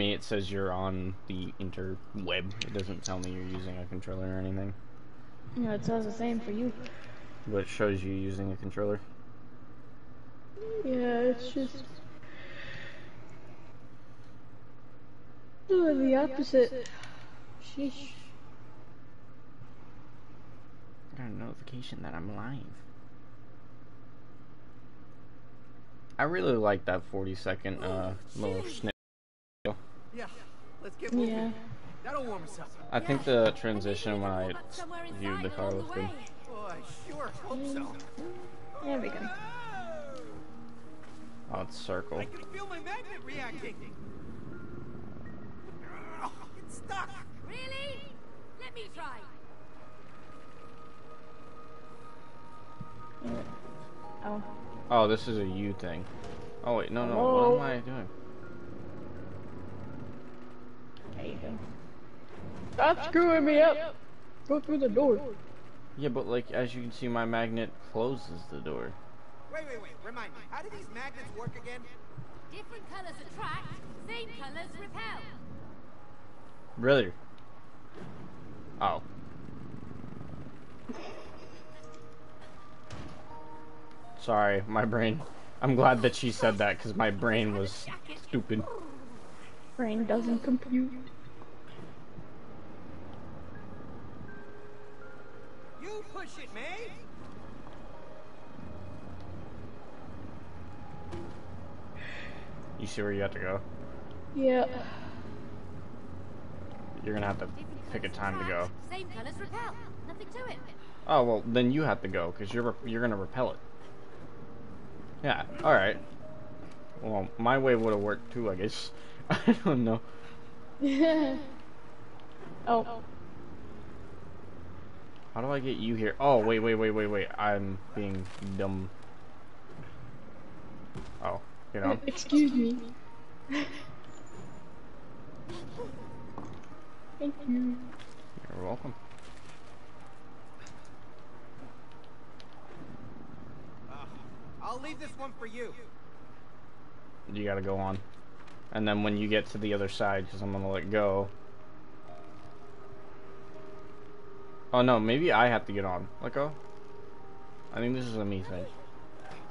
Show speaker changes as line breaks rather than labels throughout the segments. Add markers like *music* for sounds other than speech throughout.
me, it says you're on the interweb. It doesn't tell me you're using a controller or anything.
Yeah, it says the same for you.
But it shows you using a controller.
Yeah, it's just oh, the opposite. Sheesh.
I got a notification that I'm live. I really like that 40 second uh, little snip.
Yeah, let's get moving.
Yeah.
That'll warm us up.
I think the transition when I viewed the car was good.
Oh, I sure hope so.
There we go.
Oh, it's circle.
I can feel my magnet reacting. Oh, it's stuck.
Really? Let me try.
Oh.
Oh, this is a U thing. Oh wait, no, no.
Hello?
What am oh. I doing?
There you go. Stop screwing me up. Go through the door.
Yeah, but like as you can see, my magnet closes the door.
Wait, wait, wait. Remind me. How do these magnets work again?
Different colors attract, same colors repel.
Really? Oh. Sorry, my brain. I'm glad that she said that because my brain was stupid.
Brain doesn't compute.
You push it, May.
You see where you have to go?
Yeah.
You're gonna have to pick a time to go.
Same colors repel. Nothing to it.
Oh well, then you have to go because you're re- you're gonna repel it. Yeah. All right. Well, my way would have worked too, I guess. I don't know. *laughs*
oh.
How do I get you here? Oh, wait, wait, wait, wait, wait. I'm being dumb. Oh, you know.
Excuse me. Thank you.
You're welcome.
Uh, I'll leave this one for you.
You gotta go on. And then when you get to the other side, because I'm gonna let go. Oh no, maybe I have to get on. Let go. I think this is a me thing.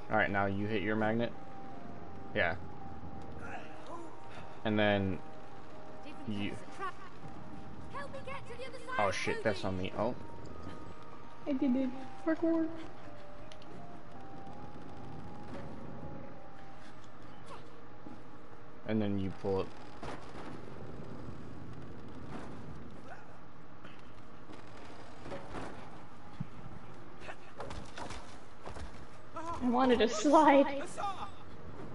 Alright, now you hit your magnet. Yeah. And then You-
to.
Oh shit, that's on me. Oh.
I did it. Parkour.
And then you pull it.
I wanted to slide.
I saw.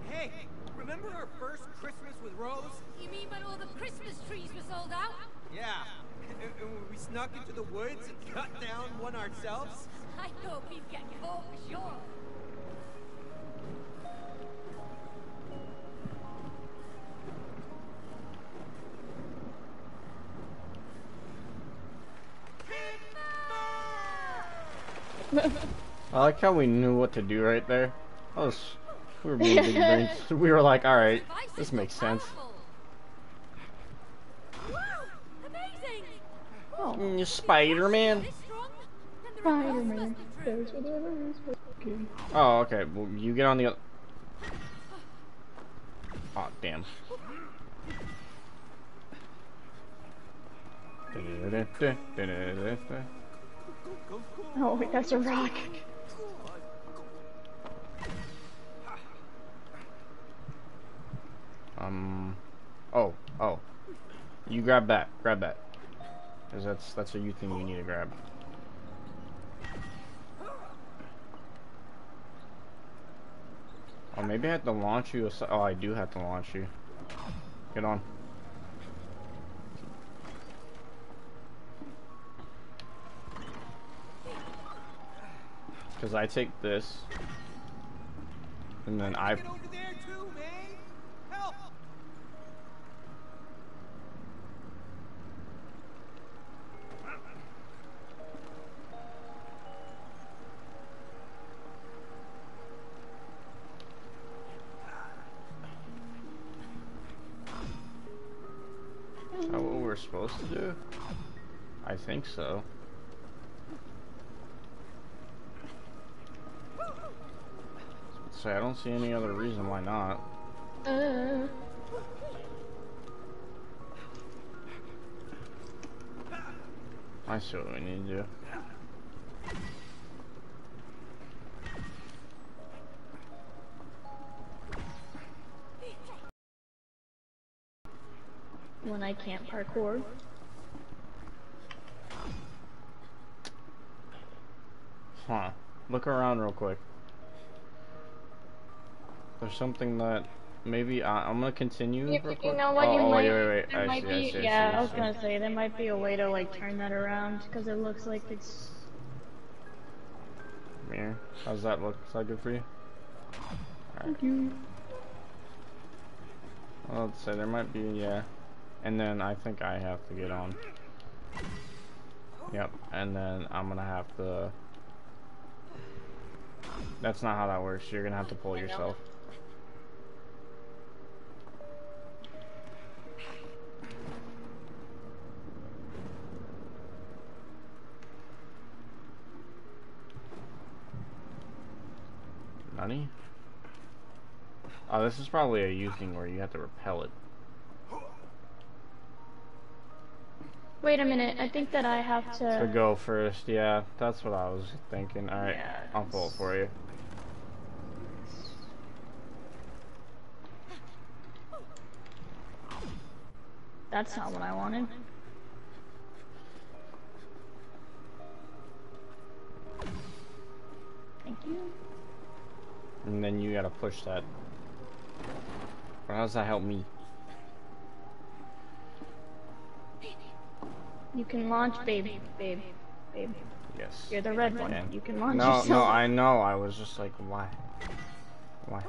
Hey, remember our first Christmas with Rose?
You mean when all the Christmas trees were sold out?
Yeah. And, *laughs* and when we snuck into the woods and cut down one ourselves?
I thought we'd get caught for sure.
I like how we knew what to do right there. That was, we were being big *laughs* brains. We were like, alright, this makes sense.
powerful. Wow! Amazing!
Oh,
Spider-Man.
This strong? Then the repulse
Spider-Man.
must be true.
There's whatever is working.
Oh, okay. Well, you get on the other. Oh, damn. *laughs*
Oh, wait, that's a rock.
Um. Oh, oh. You grab that. Grab that. Cause that's that's a you thing you need to grab. Oh, maybe I have to launch you. Oh, I do have to launch you. Get on. Cause I take this, and then I
Get over there too, May. Help!
we're supposed to do? I think so. Say, I don't see any other reason why not.
Uh,
I see what we need to do.
when I can't parkour.
Huh. Look around real quick. There's something that maybe I, I'm gonna continue.
You, you know what?
oh,
you
oh,
might.
wait, wait, wait.
There
I
might
see, I
be.
see, I
yeah,
see,
I was
see.
gonna say there might be a way to like turn that around because it looks like it's.
Mirror. How's that look? Is that good for you? Alright. Well, let's say there might be, yeah. And then I think I have to get on. Yep. And then I'm gonna have to. That's not how that works. You're gonna have to pull
I know.
yourself. Oh, this is probably a using where you have to repel it.
Wait a minute. I think that I have to.
To go first, yeah, that's what I was thinking. Alright,
Yeah,
I'll pull it for you.
That's not what I wanted. Thank you.
And then you gotta push that. Or how does that help me?
You can launch, babe, babe, babe.
Yes.
You're the red one.
can.
You can launch
No,
yourself.
no, I know. I was just like, why? Why?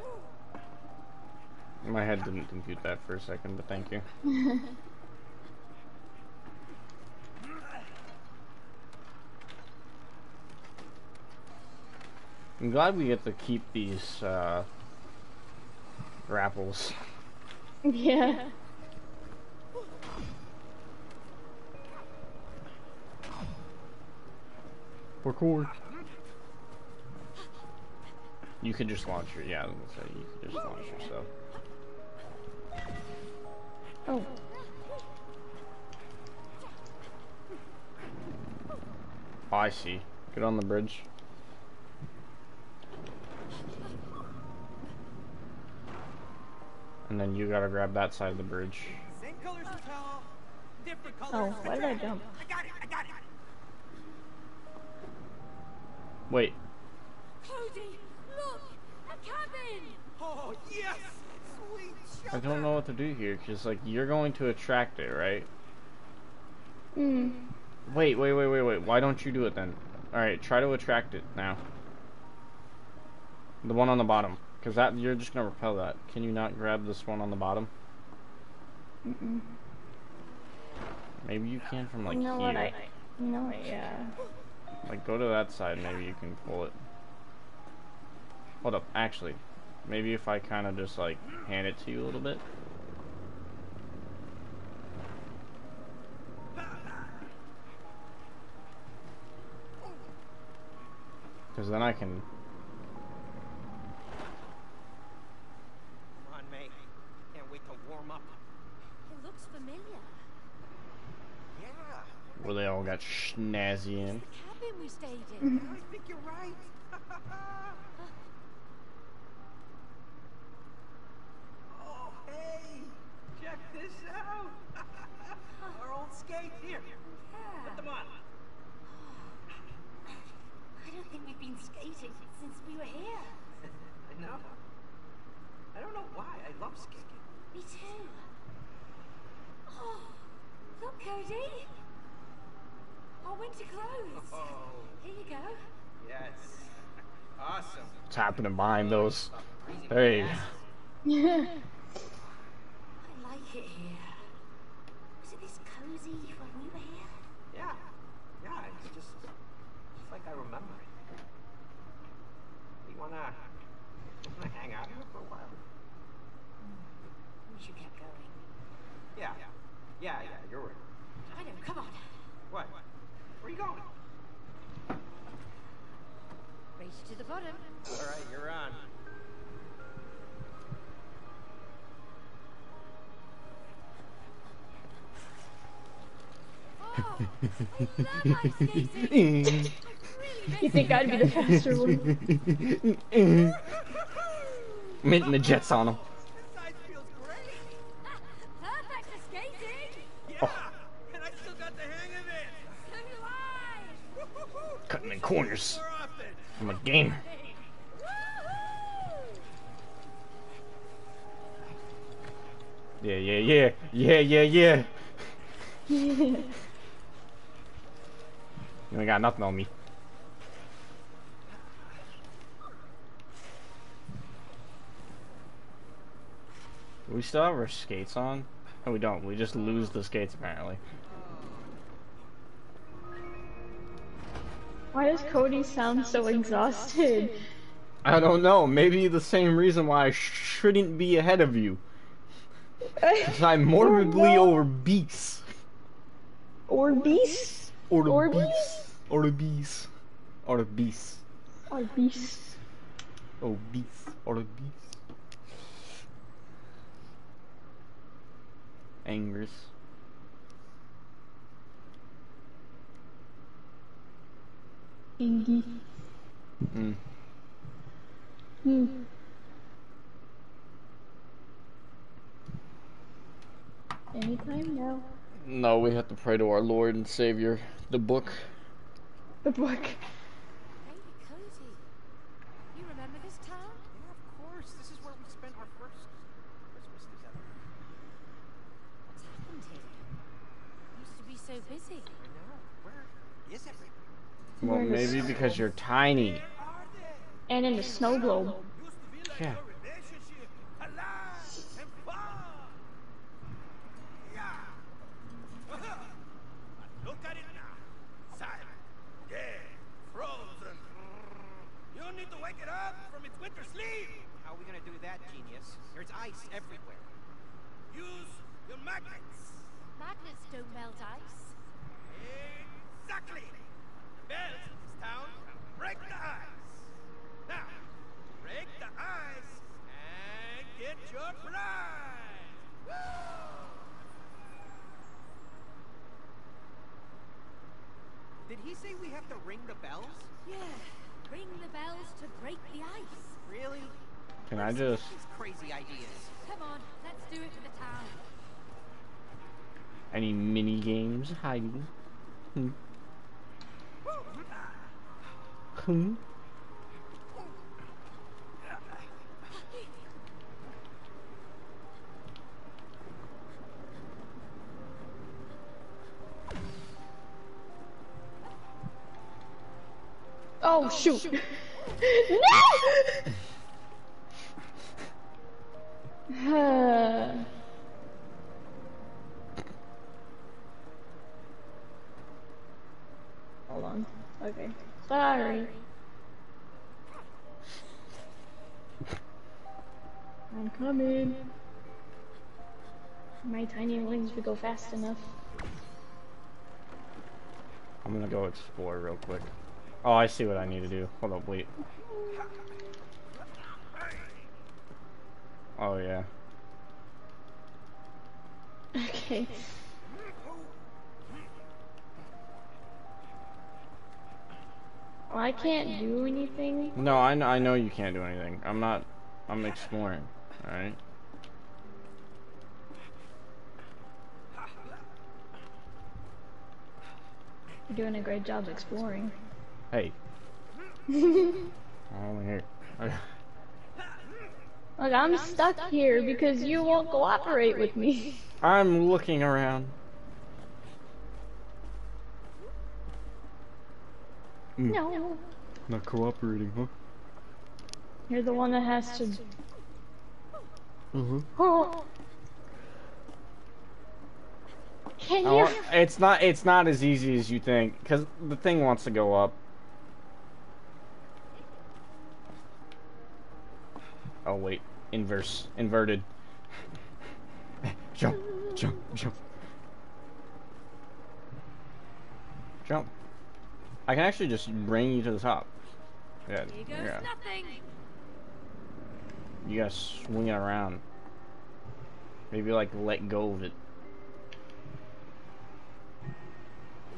My head didn't compute that for a second, but thank you. *laughs* I'm glad we get to keep these uh, grapples.
yeah.
Record. You could just launch your yeah. I was gonna say you could just launch yourself.
Oh.
Oh, I see. Get on the bridge. And then you gotta grab that side of the bridge.
Same colors as towel, different colors.
Oh, why did I jump?
I got it, I got it.
Wait,
Cody, look! A cabin!
Oh, yes! Sweet
I don't know what to do here, cause like you're going to attract it, right?
Hmm.
Wait, wait, wait, wait, wait. Why don't you do it then? Alright, try to attract it now. The one on the bottom. Cause that you're just gonna repel that. Can you not grab this one on the bottom?
Mm-mm.
Maybe you can from like
you know
here.
what? I. You know what? Yeah.
Like go to that side, maybe you can pull it. Hold up, actually. Maybe if I kind of just like hand it to you a little bit. *laughs* Cause then I can
Come on, May. Can't wait to warm up.
It looks familiar.
Yeah,
where they all got schnazzy in.
The cabin we stayed in. Mm-hmm.
I think you're right. *laughs* oh, hey! Check this out! *laughs* Our old skates here. Put them on. *sighs*
I don't think we've been skating since we were here. *laughs*
I know. I don't know why. I love skating.
Me too. Oh, *sighs* look, Cody. Our winter clothes.
Oh,
Here you go.
yes. *laughs* Awesome.
What's happening behind those? Hey.
Yeah. *laughs*
I like it here. Was it this cozy when we were here?
Yeah. Yeah, it's just, just like I remember it. You wanna, wanna hang out here for a while?
We should get going.
Yeah. Yeah, yeah, you're right.
I know, come on.
What? Where are you going?
Race to the bottom.
All right, you're on.
Oh, I love ice. *laughs*
You think I'd be the faster one? *laughs*
I'm hitting the jets on him.
This ice feels great.
Perfect for skating. Oh.
Yeah, and I still got the hang of it.
So do I.
Woo-hoo-hoo.
Cutting in corners. I'm a gamer. Yeah, yeah, yeah. Yeah, yeah, yeah. *laughs* You ain't got nothing on me. We still have our skates on? No, we don't. We just lose the skates apparently.
Why does Cody sound so exhausted?
I don't know. Maybe the same reason why I shouldn't be ahead of you. *laughs* I'm morbidly obese.
Or beast?
Or
Orbeez?
obese. Or obese. Or obese.
Or beast?
Obese. Or obese. Angus.
Ingy.
Mm.
Hmm. Anytime now.
No, we have to pray to our Lord and Savior, the book.
The book.
Hey, Cody. You remember this town?
Yeah, of course. This is where we spent our first Christmas together.
What's happened here? Used to be so busy.
I know. Where is everyone?
Well,
We're in a
maybe because you're tiny.
And in the snow globe.
Used to be like
Yeah.
a relationship, alive and fun. Yeah. Look at it now. Silent, dead, frozen. You need to wake it up from its winter sleep.
How are we gonna do that, genius? There's ice everywhere.
Use your magnets.
Magnets don't melt ice.
Exactly. The bells in this town break the ice. Now, break the ice and get your prize. Woo!
Did he say we have to ring the bells?
Yeah. Ring the bells to break the ice.
Really?
Can I just...
These crazy ideas.
Come on, let's do it for the town.
Any mini games, Heidi? Hmm. Hmm.
Oh shoot! *laughs* no! *sighs* Hold on. Okay. Sorry. I'm coming. My tiny wings would go fast enough.
I'm gonna go explore real quick. Oh, I see what I need to do. Hold up, wait. Oh, yeah. *laughs*
Okay. Well, I can't do anything.
No, I, I know you can't do anything. I'm not... I'm exploring, alright?
You're doing a great job exploring.
Hey. *laughs* I'm only here.
Look, I'm stuck here because you won't cooperate with me.
I'm looking around. Mm,
No.
Not cooperating, huh?
You're the one that has to.
Mm-hmm.
Oh. *gasps* Can you?
want, it's not it's not as easy as you think because the thing wants to go up. Oh wait, inverse, inverted. *laughs* jump, jump, jump. Jump. I can actually just bring you to the top. Yeah, yeah.
nothing.
You gotta swing it around. Maybe like let go of it.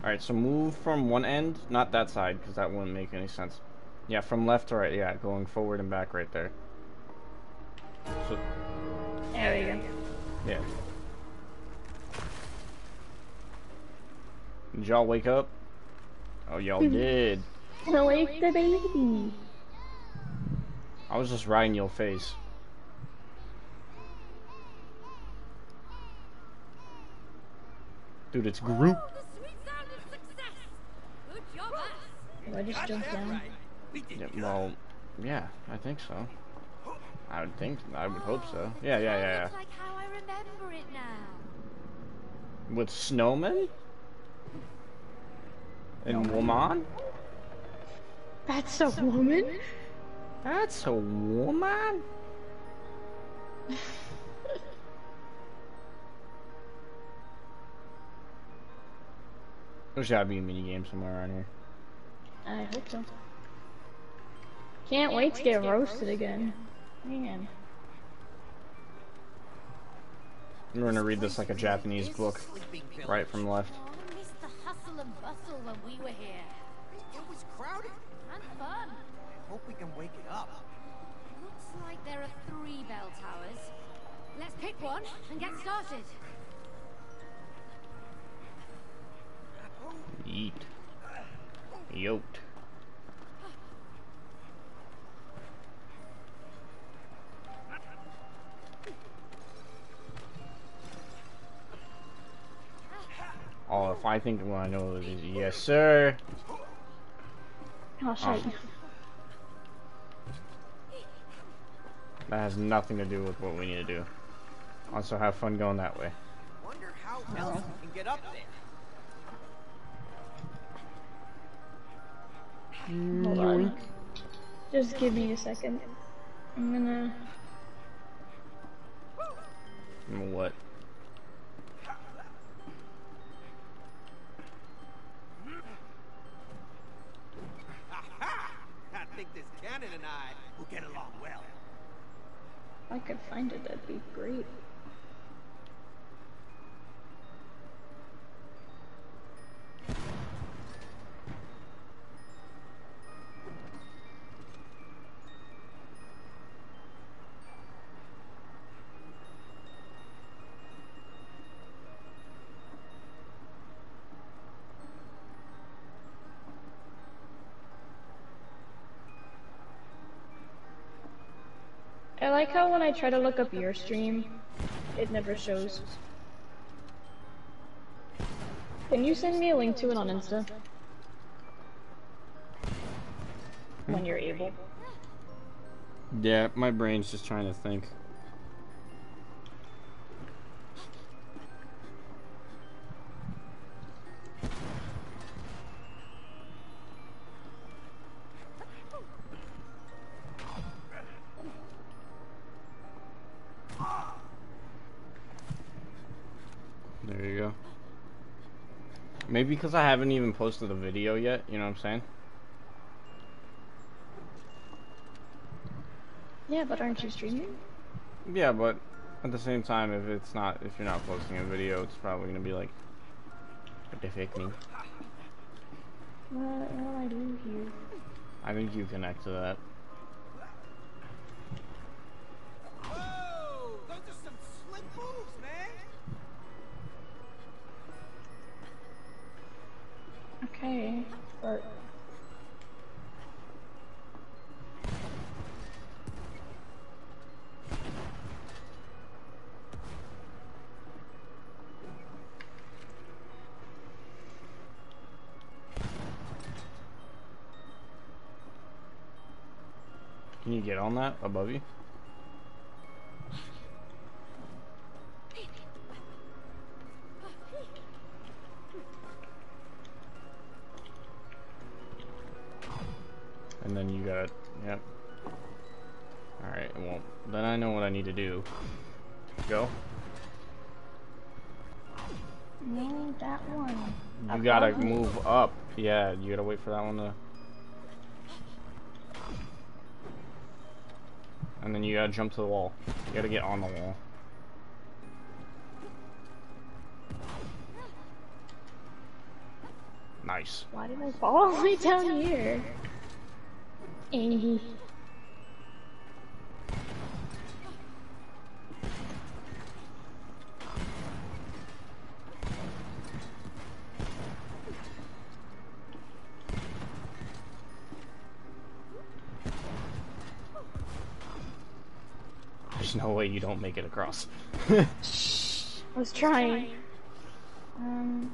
Alright, so move from one end, not that side, because that wouldn't make any sense. Yeah, from left to right, yeah, going forward and back right there. So,
There we go.
yeah. Did y'all wake up? Oh, y'all did. *laughs*
Wake the baby.
I was just riding your face. Dude, it's Groot.
Oh, the sweet sound of success. Good job, us.
Do I just jump down?
right. We
Yeah, well, yeah, I think so. I would think, I would hope so. Yeah, yeah, yeah,
Looks like how I remember it now.
yeah. With snowmen? And woman?
That's a woman?
That's a woman? There's gotta be a mini game somewhere around here.
I hope so. Can't wait to get roasted again. Man.
I'm gonna read this like a Japanese book, right from left.
Oh, I missed the hustle and bustle when we were here.
It was crowded.
And fun.
I hope we can wake it up.
Looks like there are three bell towers. Let's pick one and get started.
Eat. Yoked. Oh, if I think what I know it is, yes, sir.
Oh, shit.
Um, that has nothing to do with what we need to do. Also, have fun going that way.
Wonder how else we can get up there.
Hold on. Just give me a second. I'm gonna.
What?
And I will get along well.
If I could find it, that'd be great. I try to look up your stream, it never shows. Can you send me a link to it on Insta? When you're able.
Yeah, my brain's just trying to think. Because I haven't even posted a video yet, you know what I'm saying?
Yeah, but aren't you streaming?
Yeah, but at the same time, if it's not, if you're not posting a video, it's probably gonna be like, what the me?
What will I do here?
I think you connect to that.
Okay, but
Can you get on that above you?
Oh.
move up. Yeah, you gotta wait for that one to. And then you gotta jump to the wall. You gotta get on the wall. Nice.
Why did I fall all the way down here? Angie.
You don't make it across. *laughs*
I was trying. Um.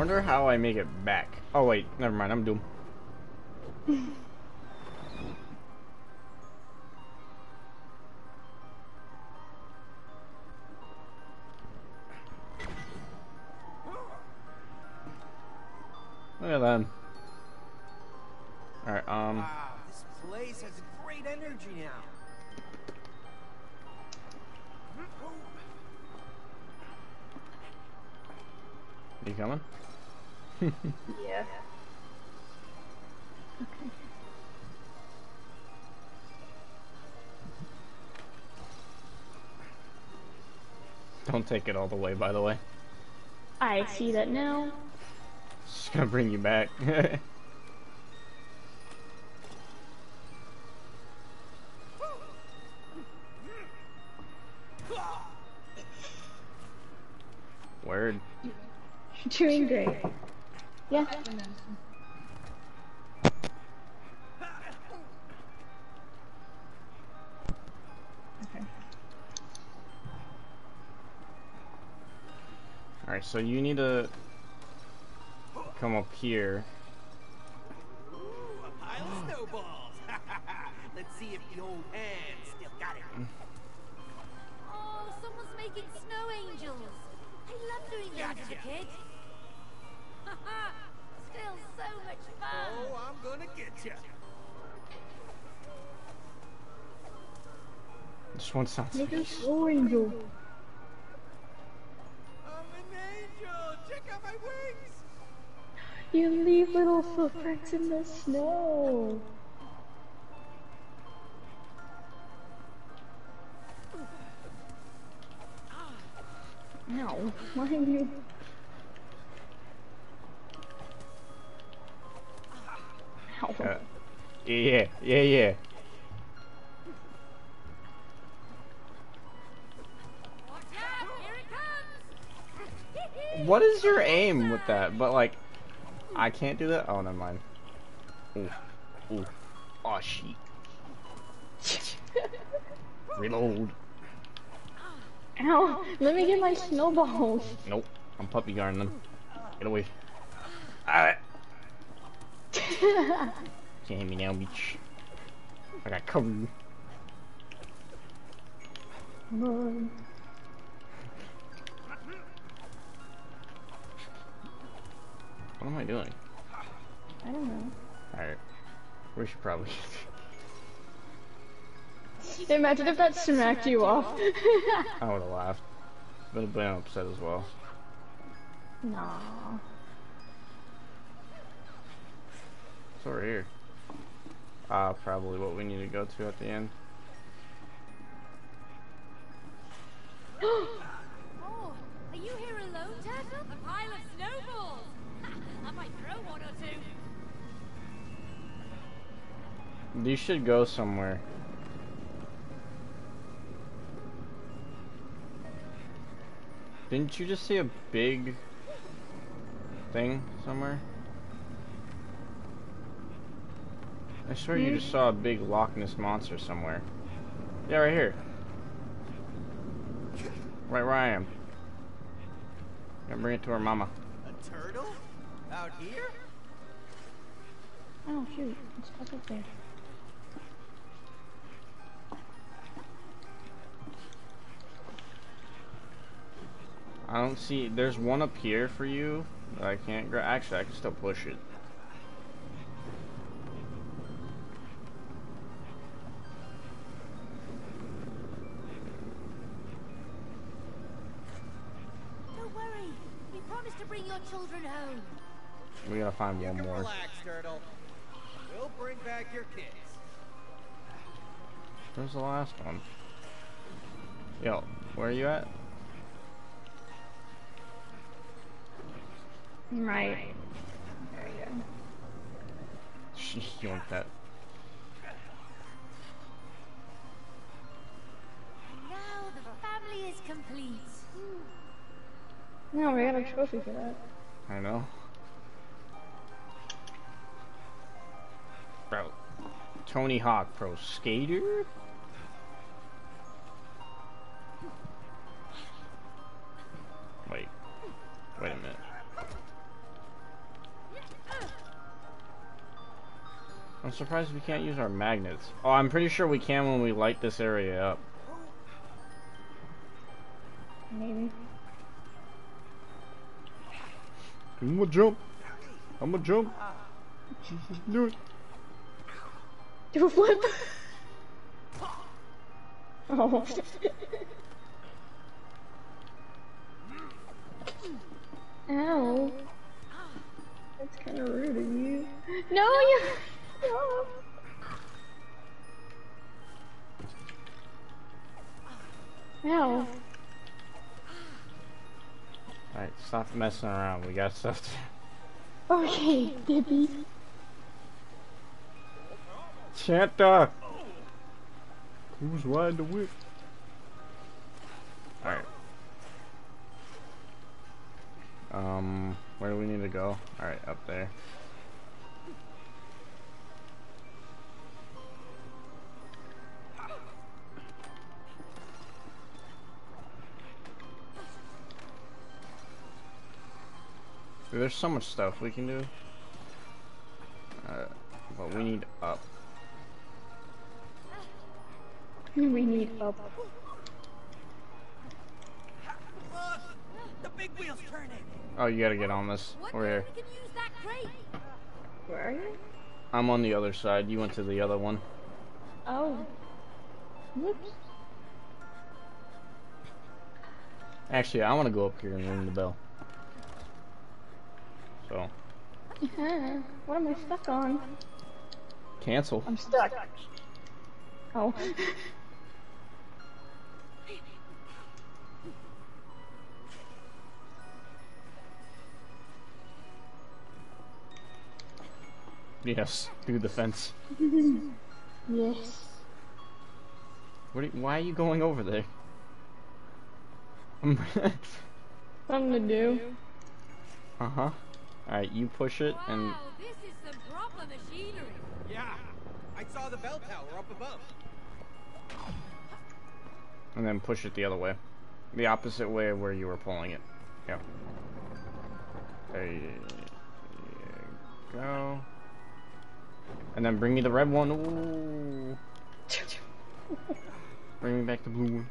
Wonder how I make it back. Oh wait, never mind, I'm doomed. *laughs* take it all the way, by the way.
I see that now.
Just gonna bring you back. *laughs* Word.
Doing great. Yeah.
You need to come up here.
Ooh, a pile of snowballs. *laughs* Let's see if the old hand still got it.
Oh, someone's making snow angels. I love doing those as a kid. *laughs* Still so much fun.
Oh, I'm gonna get you.
This one sounds
Make a slow angel. Leave little footprints in the snow. No, why are you? Ow.
Uh, yeah, yeah, yeah.
Watch out, here it comes. *laughs*
What is your aim with that? But like, I can't do that. Oh, never mind. Ooh, ooh. Oh shit. *laughs* Reload.
Ow! Let me get my snowballs.
Nope. I'm puppy guarding them. Get away. Alright. *laughs* Can't hit me now, bitch. I got cover you. What am I doing?
I don't know.
Alright. We should probably. *laughs*
Imagine if that smacked you off.
I would have laughed. But I've been upset as well.
nah.
So we're here. Ah, probably what we need to go to at the end. *gasps*
Oh, are you here alone, Turtle? A pile of
You should go somewhere. Didn't you just see a big thing somewhere? I swear you just saw a big Loch Ness monster somewhere. Yeah, right here. Right where I am. Gonna bring it to her mama.
A turtle? Out here?
Oh shoot, it's stuck up there.
I don't see. There's one up here for you. That I can't grab. Actually, I can still push it.
Don't worry. We promised to bring your children home.
We gotta find
You
one
can
more.
relax, turtle. We'll bring back your kids.
Where's the last one? Yo, where are you at?
Right. There you go.
you want that?
Now the family is complete.
No, we got a trophy for that.
I know. Bro, Tony Hawk Pro Skater? Wait. Wait a minute. I'm surprised we can't use our magnets. Oh, I'm pretty sure we can when we light this area up.
Maybe.
I'm gonna jump. I'm gonna jump. Uh. Do it.
Do a flip. oh. Ow. That's kind of rude of you. No, you. No. Ow.
Alright, stop messing around. We got stuff to. *laughs*
Okay, Dippy.
Santa! Who's riding the whip? Alright. Um, where do we need to go? Alright, up there. There's so much stuff we can do. Uh, but we need up. *laughs*
We need up.
The big wheel's turning!
Oh, you gotta get on this.
What
We're here.
we can use that crate?
Where are you?
I'm on the other side. You went to the other one.
Oh. Whoops.
Actually, I want to go up here and ring the bell. So,
Yeah. *laughs* What am I stuck on?
cancel.
I'm stuck. Oh.
Yes, through the fence. *laughs*
yes.
What? Are you, why are you going over there? I'm.
Something to do.
uh huh. All right, you push it, and
Wow, this is some proper machinery.
Yeah! I saw the bell tower up above.
and then push it the other way, the opposite way of where you were pulling it. Yep. There you go. And then bring me the red one. Ooh. *laughs* Bring me back the blue one.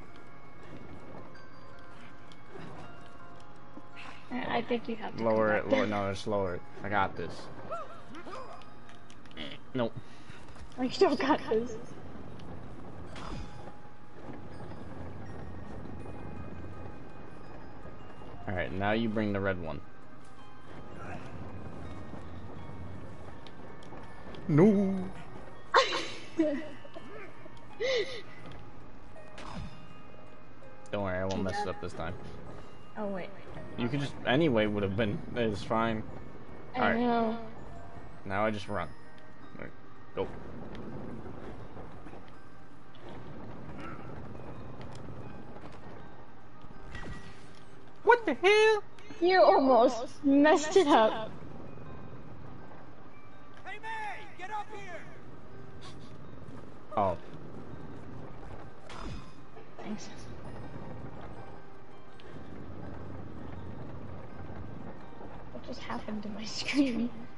I I think you have to
Lower it, lower. *laughs* No, just lower it. I got this. Nope.
Oh, I still got this.
All right, now you bring the red one. No. Don't worry, I won't mess it up this time.
Oh wait.
You could just anyway would have been. It's fine.
I
Alright.
know.
Now I just run. Alright, Go. What the hell?
You almost messed it up.
Hey, May! Get up here!
Oh,
Thanks. Just happened to my *laughs* screen?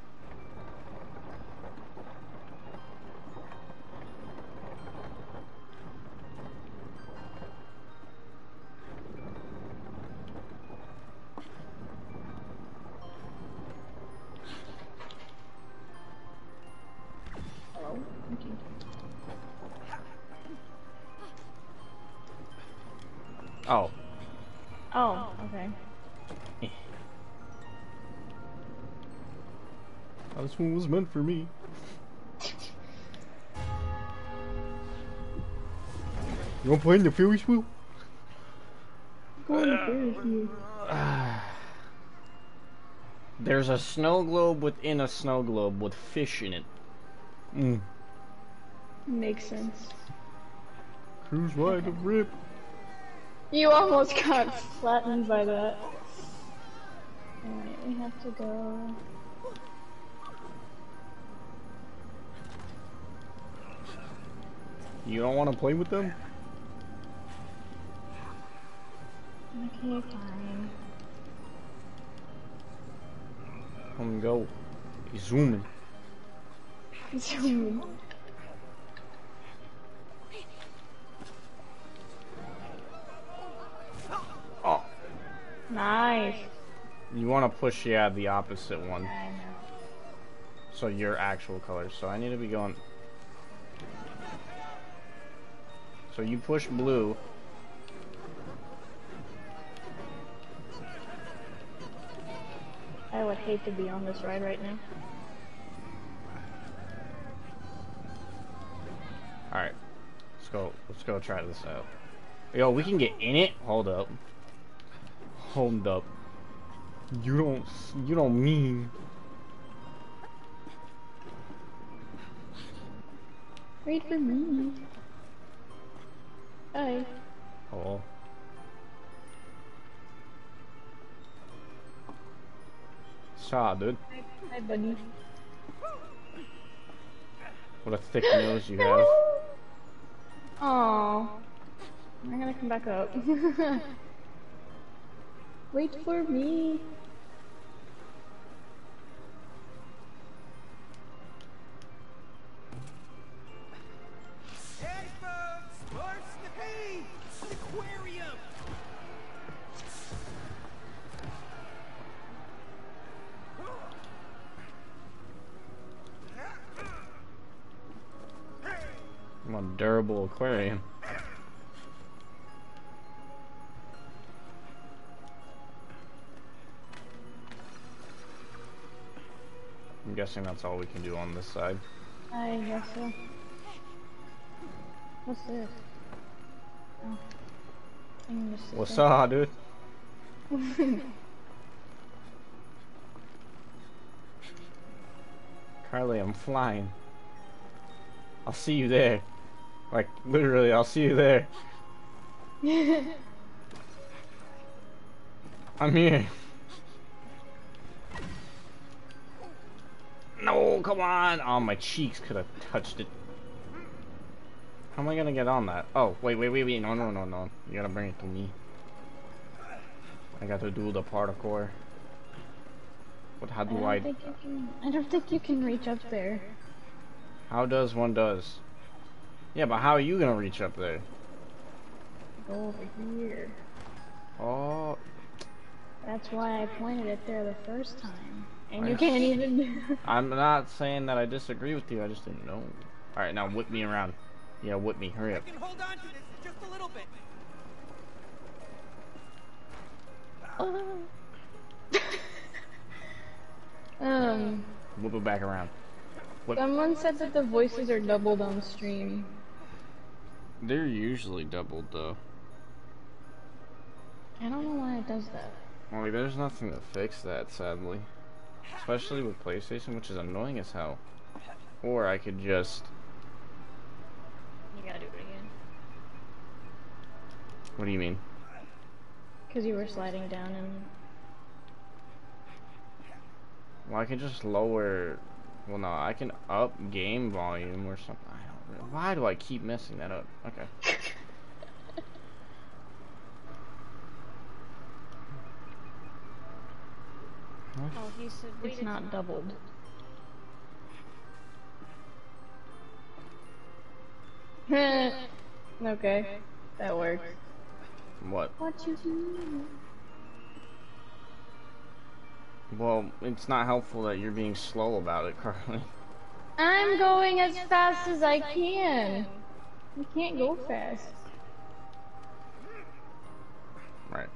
For me. You want to play in the Ferris wheel?
Going to Ferris *sighs* wheel.
There's a snow globe within a snow globe with fish in it. Mm.
Makes sense.
Cruise like a rip.
You almost got flattened by that. Alright, we have to go.
You don't want to play with them?
Okay, fine.
Come go. He's zooming.
Zoom.
Oh.
Nice.
You want to push, yeah, the opposite one.
I know.
So your actual colors. So I need to be going. So you push blue.
I would hate to be on this ride right now.
Alright. Let's go. Let's go try this out. Yo, we can get in it? Hold up. Hold up. You don't. You don't mean.
Wait for me. Bye.
Oh. Saw, dude.
Hi, buddy.
What a thick nose you have.
Aww. I'm gonna come back up. *laughs* Wait for me.
Aquarium.
I'm guessing that's all we can do on this side.
I guess so. What's this? Oh. I can just
What's up, dude? *laughs* Carly, I'm flying. I'll see you there. Like, literally, I'll see you there. *laughs* I'm here. No, come on! Oh, my cheeks could have touched it. How am I gonna get on that? Oh, wait, wait, wait, wait. No, no, no, no. You gotta bring it to me. I got to do the parkour. What? How
I
do
don't
I?
think you can. I don't think you can reach up there.
How does one does? Yeah, but how are you gonna reach up there?
Go over here.
Oh,
That's why I pointed it there the first time. And
I
you can't even. *laughs*
I'm not saying that I disagree with you. I just didn't know. All right, now whip me around. Yeah, whip me. Hurry
I
up.
can hold on to this just a little bit. *laughs*
um.
Whip it back around. Whip.
Someone said that the voices are doubled on stream.
They're usually doubled though.
I don't know why it does that.
Well, there's nothing to fix that, sadly. Especially with PlayStation, which is annoying as hell. Or I could just...
You gotta do it again.
What do you mean?
Because you were sliding down and...
Well, I can just lower... Well, no, I can up game volume or something. I don't really... Why do I keep messing that up? Okay. *laughs*
Oh, he said
It's not doubled. *laughs* okay. That works.
What?
What you do?
Well, it's not helpful that you're being slow about it, Carly. *laughs*
I'm going as fast as I can. You can't go fast.
Right.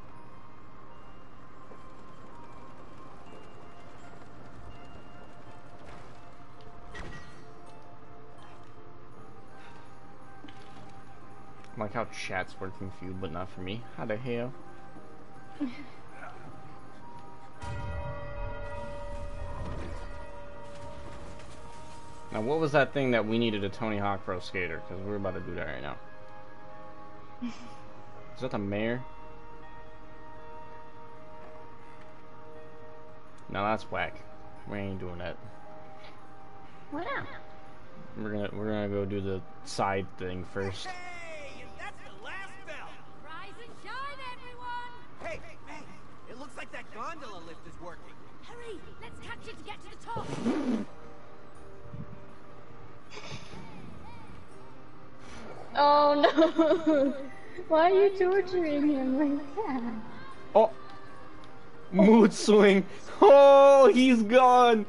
Like how chat's working for you, but not for me. How the hell? *laughs* now, what was that thing that we needed a Tony Hawk Pro Skater? Because we're about to do that right now. *laughs* Is that the mayor? No, that's whack. We ain't doing that.
Why not?
We're gonna we're gonna go do the side thing first.
Hey, and that's the last bell.
Rise and shine, everyone!
Hey, hey, it looks like that gondola lift is working.
Hurry, let's catch it to get to the top.
Oh no! *laughs* Why are you torturing him like that?
Oh, mood swing. Oh, he's gone.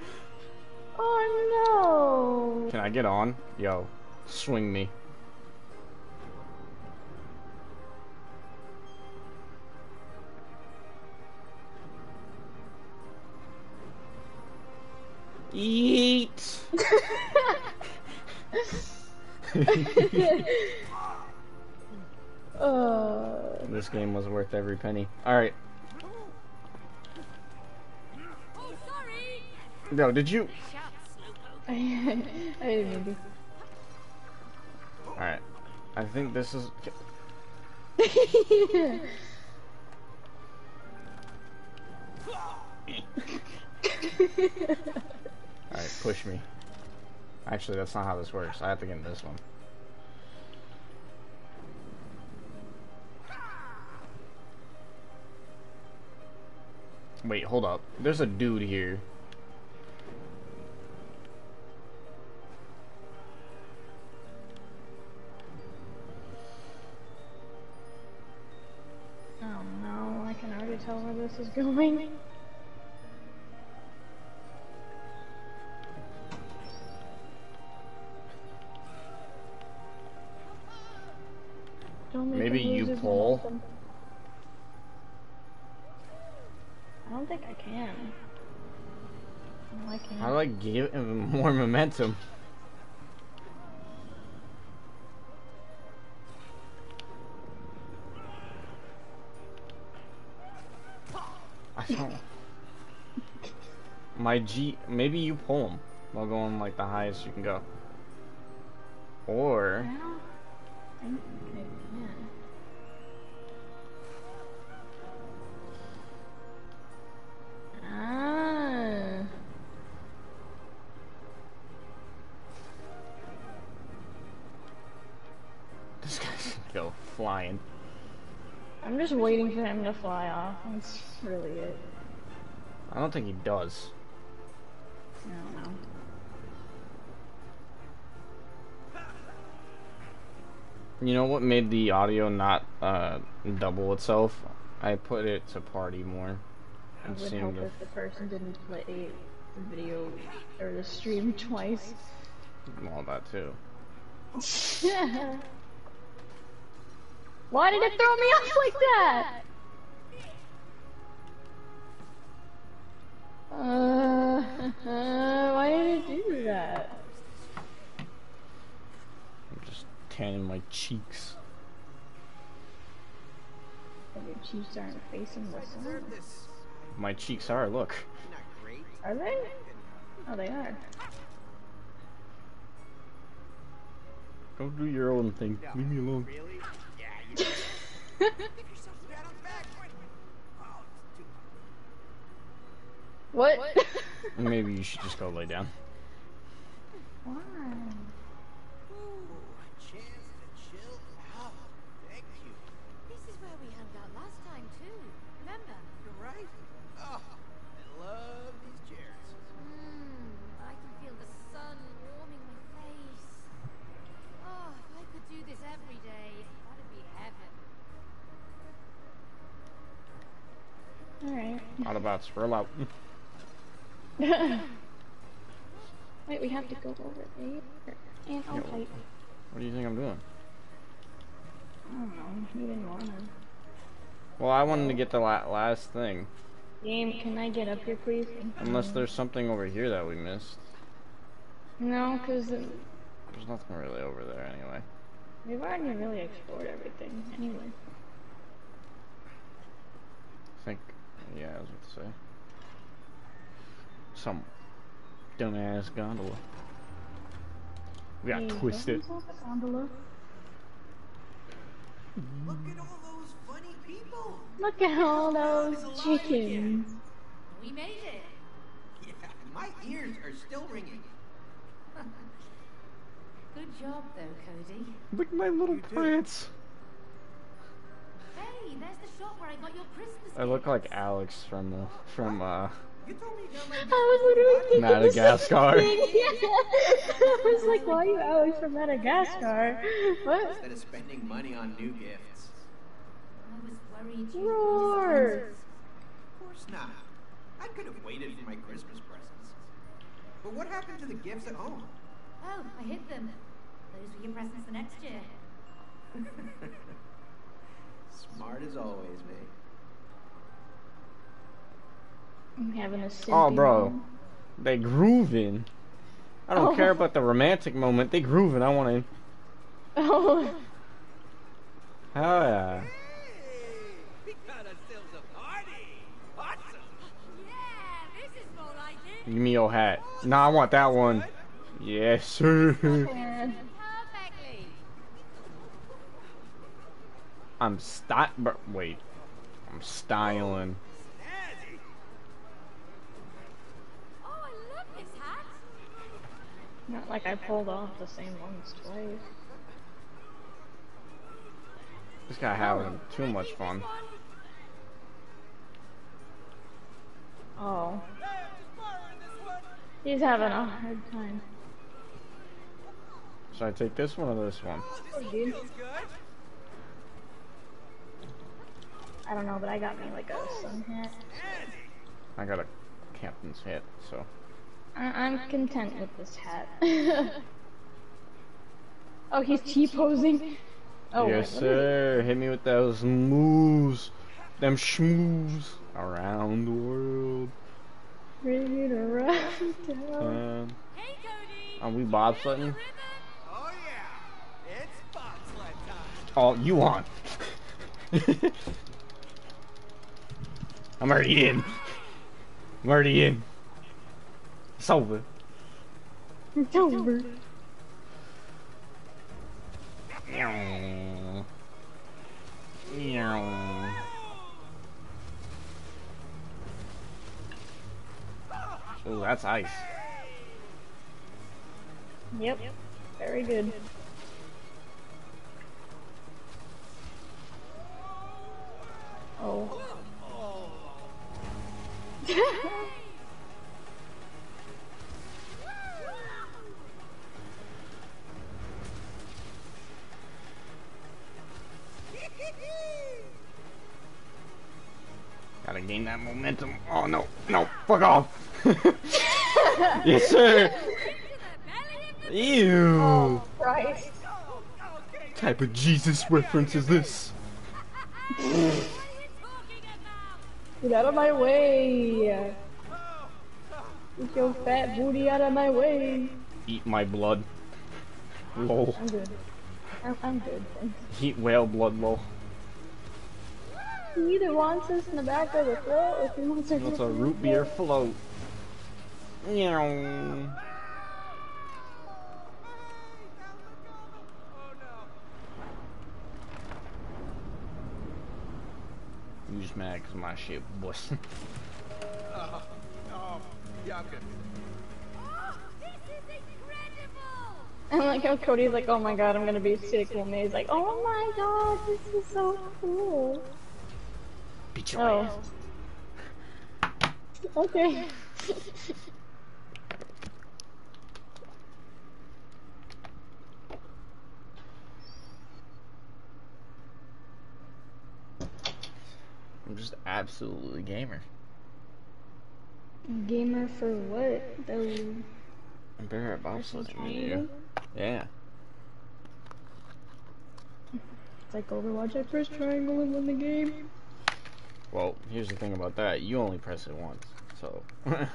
Oh no!
Can I get on? Yo, swing me. Eat. *laughs* *laughs*
uh, *laughs*
this game was worth every penny. All right.
Oh, sorry!
Yo, did you?
Shout, Slowpoke.
I, I didn't mean
All right. I think this is.
to. *laughs*
All right, push me. Actually, that's not how this works. I have to get in this one. Wait, hold up. There's a dude here.
oh no, I can already tell where this is *laughs* going. Don't
Maybe you pull.
I don't think I can. No, I
do I give him *laughs* more momentum? I don't. *laughs* My G. Maybe you pull him while going like the highest you can go. Or.
I don't think I can. Ah.
This guy's go flying.
I'm just waiting for him to fly off. That's really it.
I don't think he does.
I don't know.
You know what made the audio not uh, double itself? I put it to party more.
It would help
to
if the person didn't play the video or the stream twice.
all that too. *laughs*
Why did it throw me off like that? Uh, *laughs* why did it do that?
Just tanning my cheeks.
And your cheeks aren't facing the sun.
My cheeks are, look.
Are they? Oh, they are.
Go do your own thing.
No,
Leave me alone.
Really? Yeah, you did. Give yourself a pat on the back. quick. It's too
What?
Maybe you should just go lay down.
Why?
Autobots, roll out. *laughs*
Wait, we have to go over there. And I'll type.
What do you think I'm doing?
I don't know. You didn't want to.
Well, I wanted to get the la last thing.
Game, can I get up here, please?
Unless there's something over here that we missed.
No, because
There's nothing really over there anyway.
we've already really explored everything. Anyway.
I think, yeah, was about to say. Some dumbass gondola. We got
Hey,
twisted.
buttons gondola.
Look at all those funny people.
Look at all those chickens.
We made it.
Yeah, my ears are still ringing. *laughs*
Good job, though, Cody.
Look at my little
You do.
plants.
I got your Christmas.
I look like. Alex from the from uh
You told me you got my
I was literally thinking
Madagascar.
the same thing. *laughs* I was like, why are you Alex from Madagascar? What?
Instead of spending money on new gifts.
I was worried you
Roar.
Of course not. I could have waited for my Christmas presents. But what happened to the gifts at home?
Oh, I hid them. Those were your presents for next year. *laughs*
Smart as always, mate.
I'm having a
Oh, bro.
moment.
They grooving. I don't
Oh.
care about the romantic moment. They grooving. I want to.
Oh,
Hell yeah.
Hey, we got ourselves a party. Awesome.
Yeah, this is more like it.
Give me your hat. Nah, I want that one. *laughs* Yes, *laughs* sir.
man.
Perfectly.
I'm sty. bro, Wait. I'm styling.
Oh, I love this hat.
Not like I pulled off the same ones twice.
This guy having too much fun.
Oh,
Hey, I'm just borrowing this one.
he's having a hard time.
Should I take this one or this one?
Oh, this one
dude.
feels good.
I don't know, but I got me like a sun hat.
Snazzy.
I got a captain's hat, so.
I- I'm content with this hat. *laughs* oh, he's T-posing. Oh,
yes,
wait,
sir. Hit me with those moves. Them schmoves. Around the world.
Bring it around town.
And
Hey, Cody.
are we bobsledding?
Oh yeah, it's bobsled time.
Oh, you on. *laughs* I'm already in. I'm already in. It's over.
It's over.
Meow. Meow. Oh, that's ice.
Yep. Very good. Oh.
Gotta gain that momentum. Oh no, no, fuck off. *laughs* yes, sir.
Into the belly of the
Ew.
Oh, Christ.
type of Jesus reference is this? *laughs*
Get out of my way. Get your fat booty out of my way.
Eat my blood. Lol.
I'm good. I'm, I'm good, thanks.
Eat whale blood, lol.
He either wants us in the back of the float or he wants us
What's a root beer
float.
float? Meow.
Hey, down the gullet. Oh no.
You just mad 'cause my shit was.
Oh, oh, yeah, I'm good.
Oh, this!
And like how Cody's like, oh my god, I'm gonna be sick. When May's like, oh my god, this is so cool.
Beat your
Oh.
ass.
Okay. *laughs*
I'm just absolutely gamer.
Gamer for what? Though.
I'm better at bobsledding than you. Yeah.
It's like Overwatch. I press triangle and win the game.
Well, here's the thing about that. You only press it once, so. *laughs*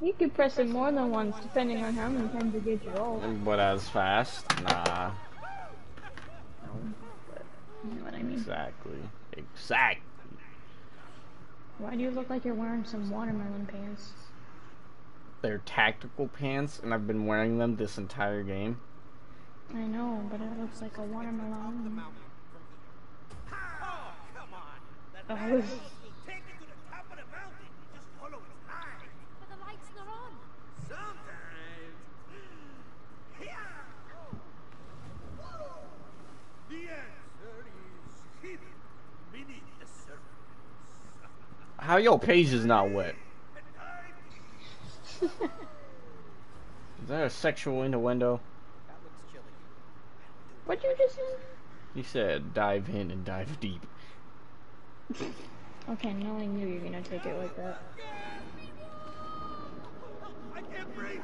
You could press it more than once, depending on how many times you get your ult.
but as fast? Nah.
You know what I mean?
Exactly. Exactly.
Why do you look like you're wearing some watermelon pants?
They're tactical pants, and I've been wearing them this entire game.
I know, but it looks like a watermelon.
Oh, come on. That
Oh.
ladder will take you to the top of the mountain. Just follow its line.
But the lights are on.
Sometimes. Yeah. The answer is hidden beneath the surface.
How your page is not wet? *laughs* Is that a sexual innuendo?
That looks chilly.
What you just say?
He said dive in and dive deep. *laughs*
Okay, knowing you, you're gonna take it like that.
I can't breathe.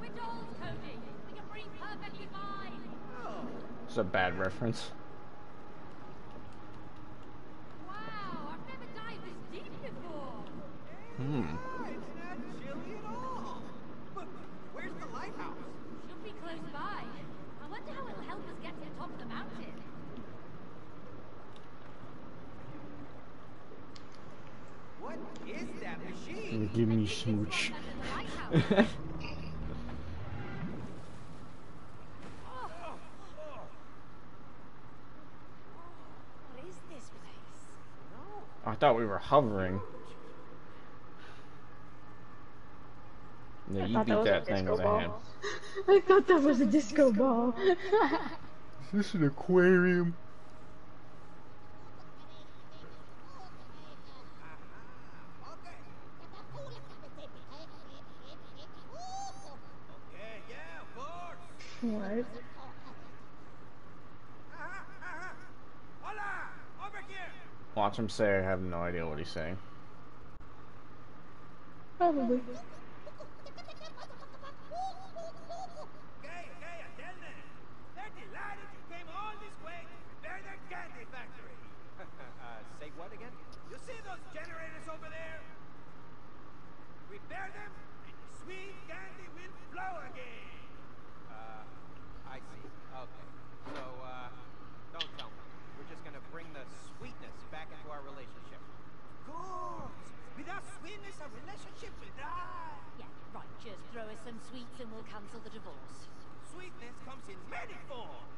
We're dolls, Cody. We can breathe perfectly fine.
It's a bad reference.
Wow, I've never dived this deep before.
Hmm.
It's not chilly at all. But where's the lighthouse?
Should be close by. I wonder how it'll help us get to the top of the mountain.
What is that machine?
Give me
This is
smooch.
one under the lighthouse. *laughs*
What is this place? No.
I thought we were hovering. Yeah,
I
you
thought
beat
that was a
that thing
disco
with a
ball.
hand. *laughs*
I thought that was a disco ball.
Is this an aquarium?
Okay.
okay, yeah, of course.
what?
Hola, over here.
Watch him say I have no idea what he's saying.
Probably.
Okay, okay, I tell them. They're delighted you came all this way to repair their candy factory.
uh, say what again?
You see those generators over there? Repair them, and the sweet candy will flow again.
Uh, I see. Okay. So, uh, don't tell me. We're just gonna bring the sweetness back into our relationship.
Of course. Without sweetness, our relationship will die.
Yeah, right. Just throw us some sweets and we'll cancel the divorce.
Sweetness comes in many forms.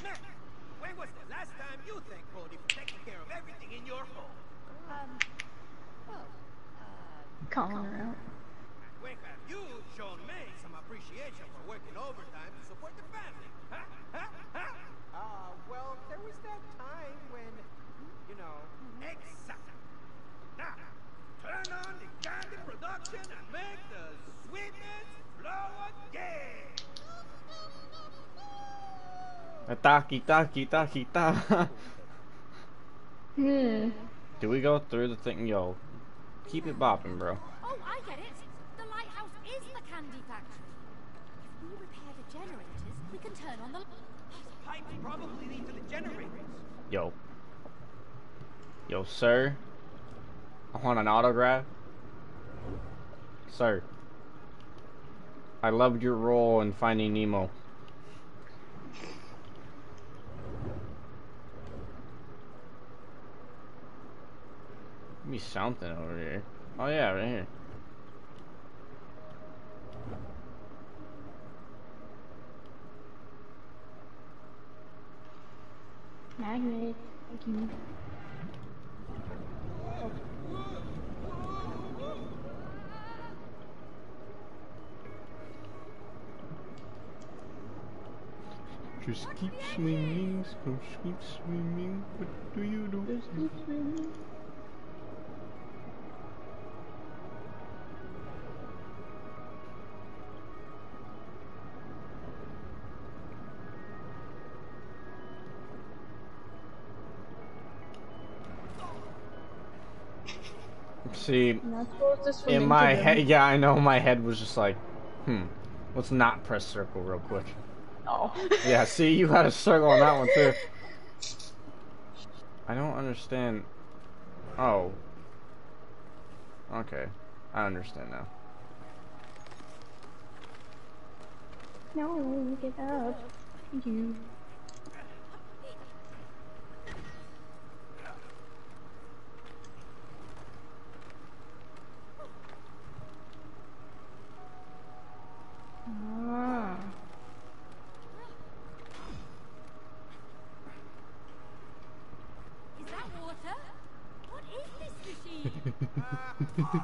Now, when was the last time you thanked Cody for taking care of everything in your home?
Um, well, uh,
Calling her out.
When have you shown May some appreciation for working overtime to support the family? Huh? Huh? Huh?
Uh, well, there was that time when, you know,
Exactly. Now, turn on the candy production and make the sweetness flow again.
Kita, kita, kita, kita.
Hmm.
Do we go through the thing? Yo, keep it bopping, bro.
oh, I get it. The lighthouse is the candy factory. If we repair the generators, we can turn on the.
Pipes probably lead to the generators.
Yo. Yo, sir. I want an autograph. Sir. I loved your role in Finding Nemo. Give me something over here. Oh yeah, right here.
Magnet. Thank you.
Just keep swimming, just keep swimming. What do you do?
Just keep swimming.
See,
You're not supposed to swim
in my head, yeah, I know. My head was just like, hmm. Let's not press circle real quick.
Oh.
Yeah, *laughs* see, you had a circle on that one too. I don't understand. Oh. Okay, I understand now.
No, get up. Thank you. Ah.
Is that water? What is this machine?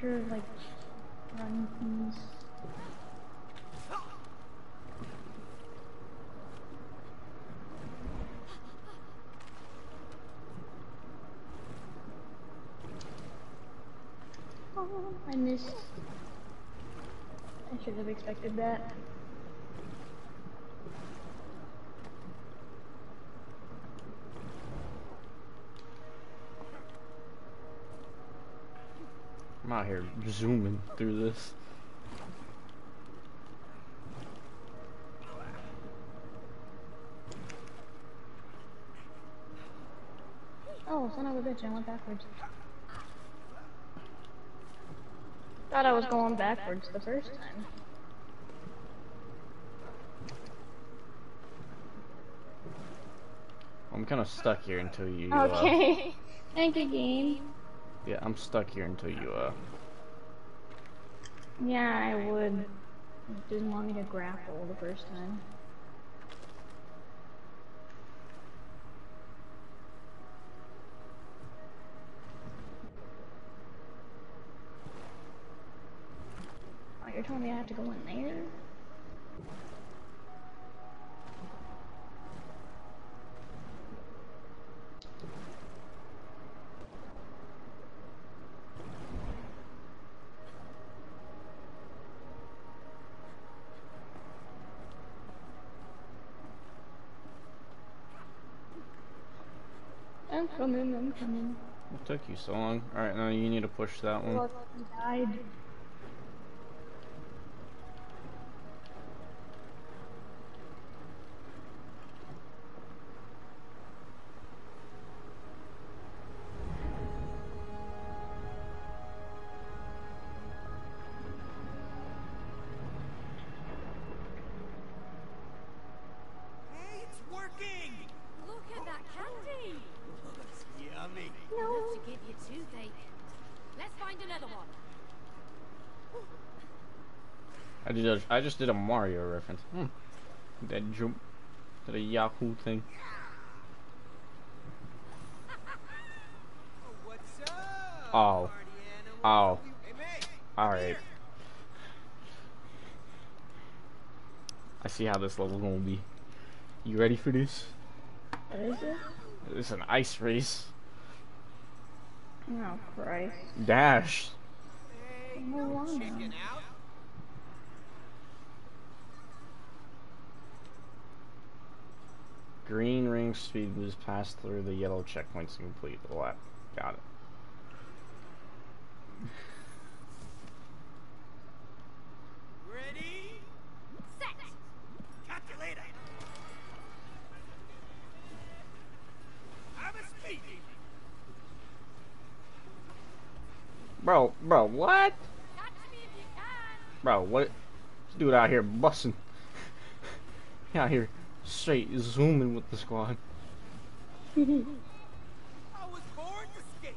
character like run things? Oh, I missed. I should have expected that.
I'm out here zooming through this.
Oh, son of a bitch, I went backwards. Thought I was going backwards the first time.
I'm kind of stuck here until you. Uh,
Okay. *laughs* Thank you, game.
Yeah, I'm stuck here until you. Uh,
Yeah, I would. It didn't want me to grapple the first time. Oh, you're telling me I have to go in there? I'm coming, I'm coming.
what took you so long? All right, now you need to push that one.
Look, died.
I did. A, I just did a Mario reference. Hmm. That jump. Did a Yahoo thing.
Oh.
Oh.
party animal?
Oh.
Hey, May.
All right. I see how this level's gonna be. You ready for this?
What is it?
It's an ice race.
Oh, Christ.
Dash.
Hey,
No
no
wonder.
chicken out.
Green ring speed boost pass through the yellow checkpoints to complete the lap. Got it.
Ready?
Set!
Calculator. I'm a speedy.
Bro, bro, what?
Catch me if you can!
Bro, what? This dude out here busting. *laughs* out here straight zooming with the squad. *laughs*
I was born to skate.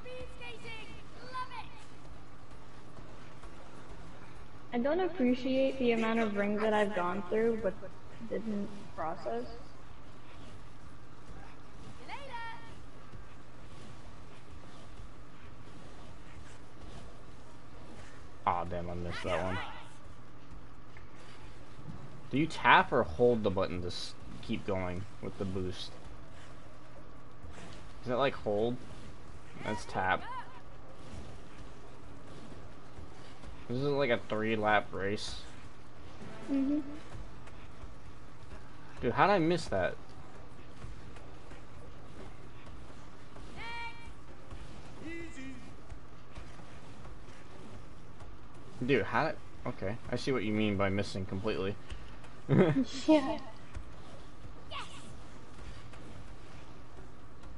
Speed skating! Love it!
I don't appreciate the amount of rings that I've gone through, but didn't process.
See you later!
Aw, damn, I missed that one. Do you tap or hold the button to s- keep going with the boost? Is it like hold? That's tap. This is like a three lap race.
hmm
Dude, how did I miss that? Dude, how did... Okay, I see what you mean by missing completely. *laughs*
Yeah.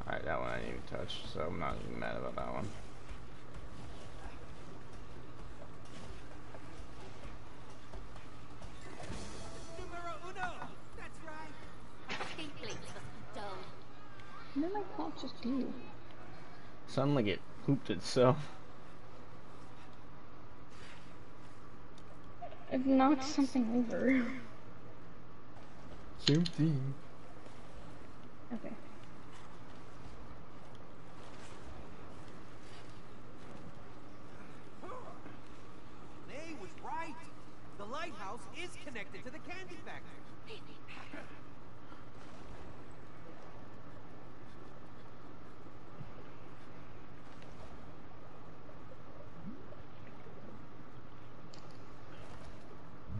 Alright, that one I didn't even touch, so I'm not even mad about that one.
Numero uno. That's right.
Skate blades must be dull.
And then my clock just do.
Sounded like it pooped itself.
I've knocked something over.
Same thing.
Okay.
May was right. The lighthouse is connected to the candy factory.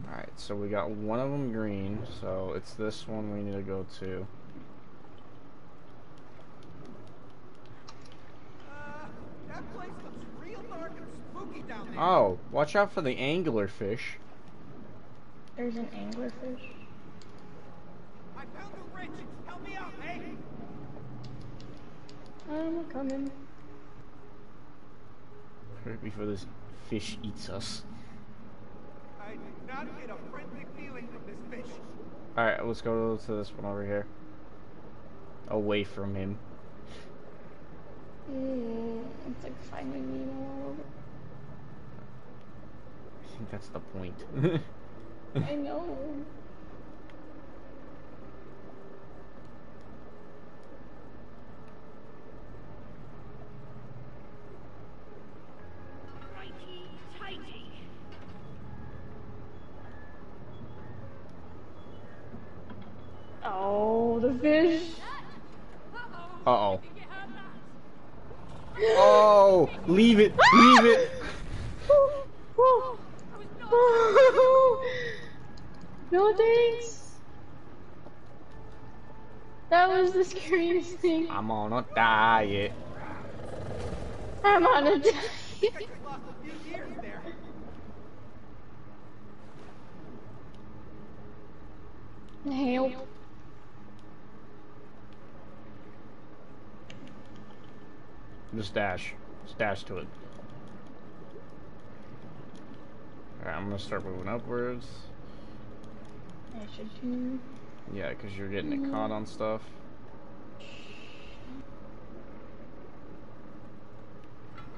Alright, so we got one of them green, so it's this one we need to go to.
Uh, that place looks real dark and spooky down there.
Oh, watch out for the anglerfish.
There's an anglerfish.
I found a wrench. Help me out, hey?
I'm coming.
Right before this fish eats us.
I do not get a friendly feeling from this fish.
Alright, let's go to this one over here. Away from him.
Mm, it's like finding Nemo all over.
I think that's the point. *laughs*
I know. Oh, the fish.
Uh oh. Oh! Leave it! Leave it!
no thanks. That was the scariest.
I'm on a diet.
I'm on a diet.
Check lost a few years there.
Help.
Just dash. Just dash to it. Alright, I'm gonna start moving upwards.
I should do.
Yeah, because you're getting it caught on stuff.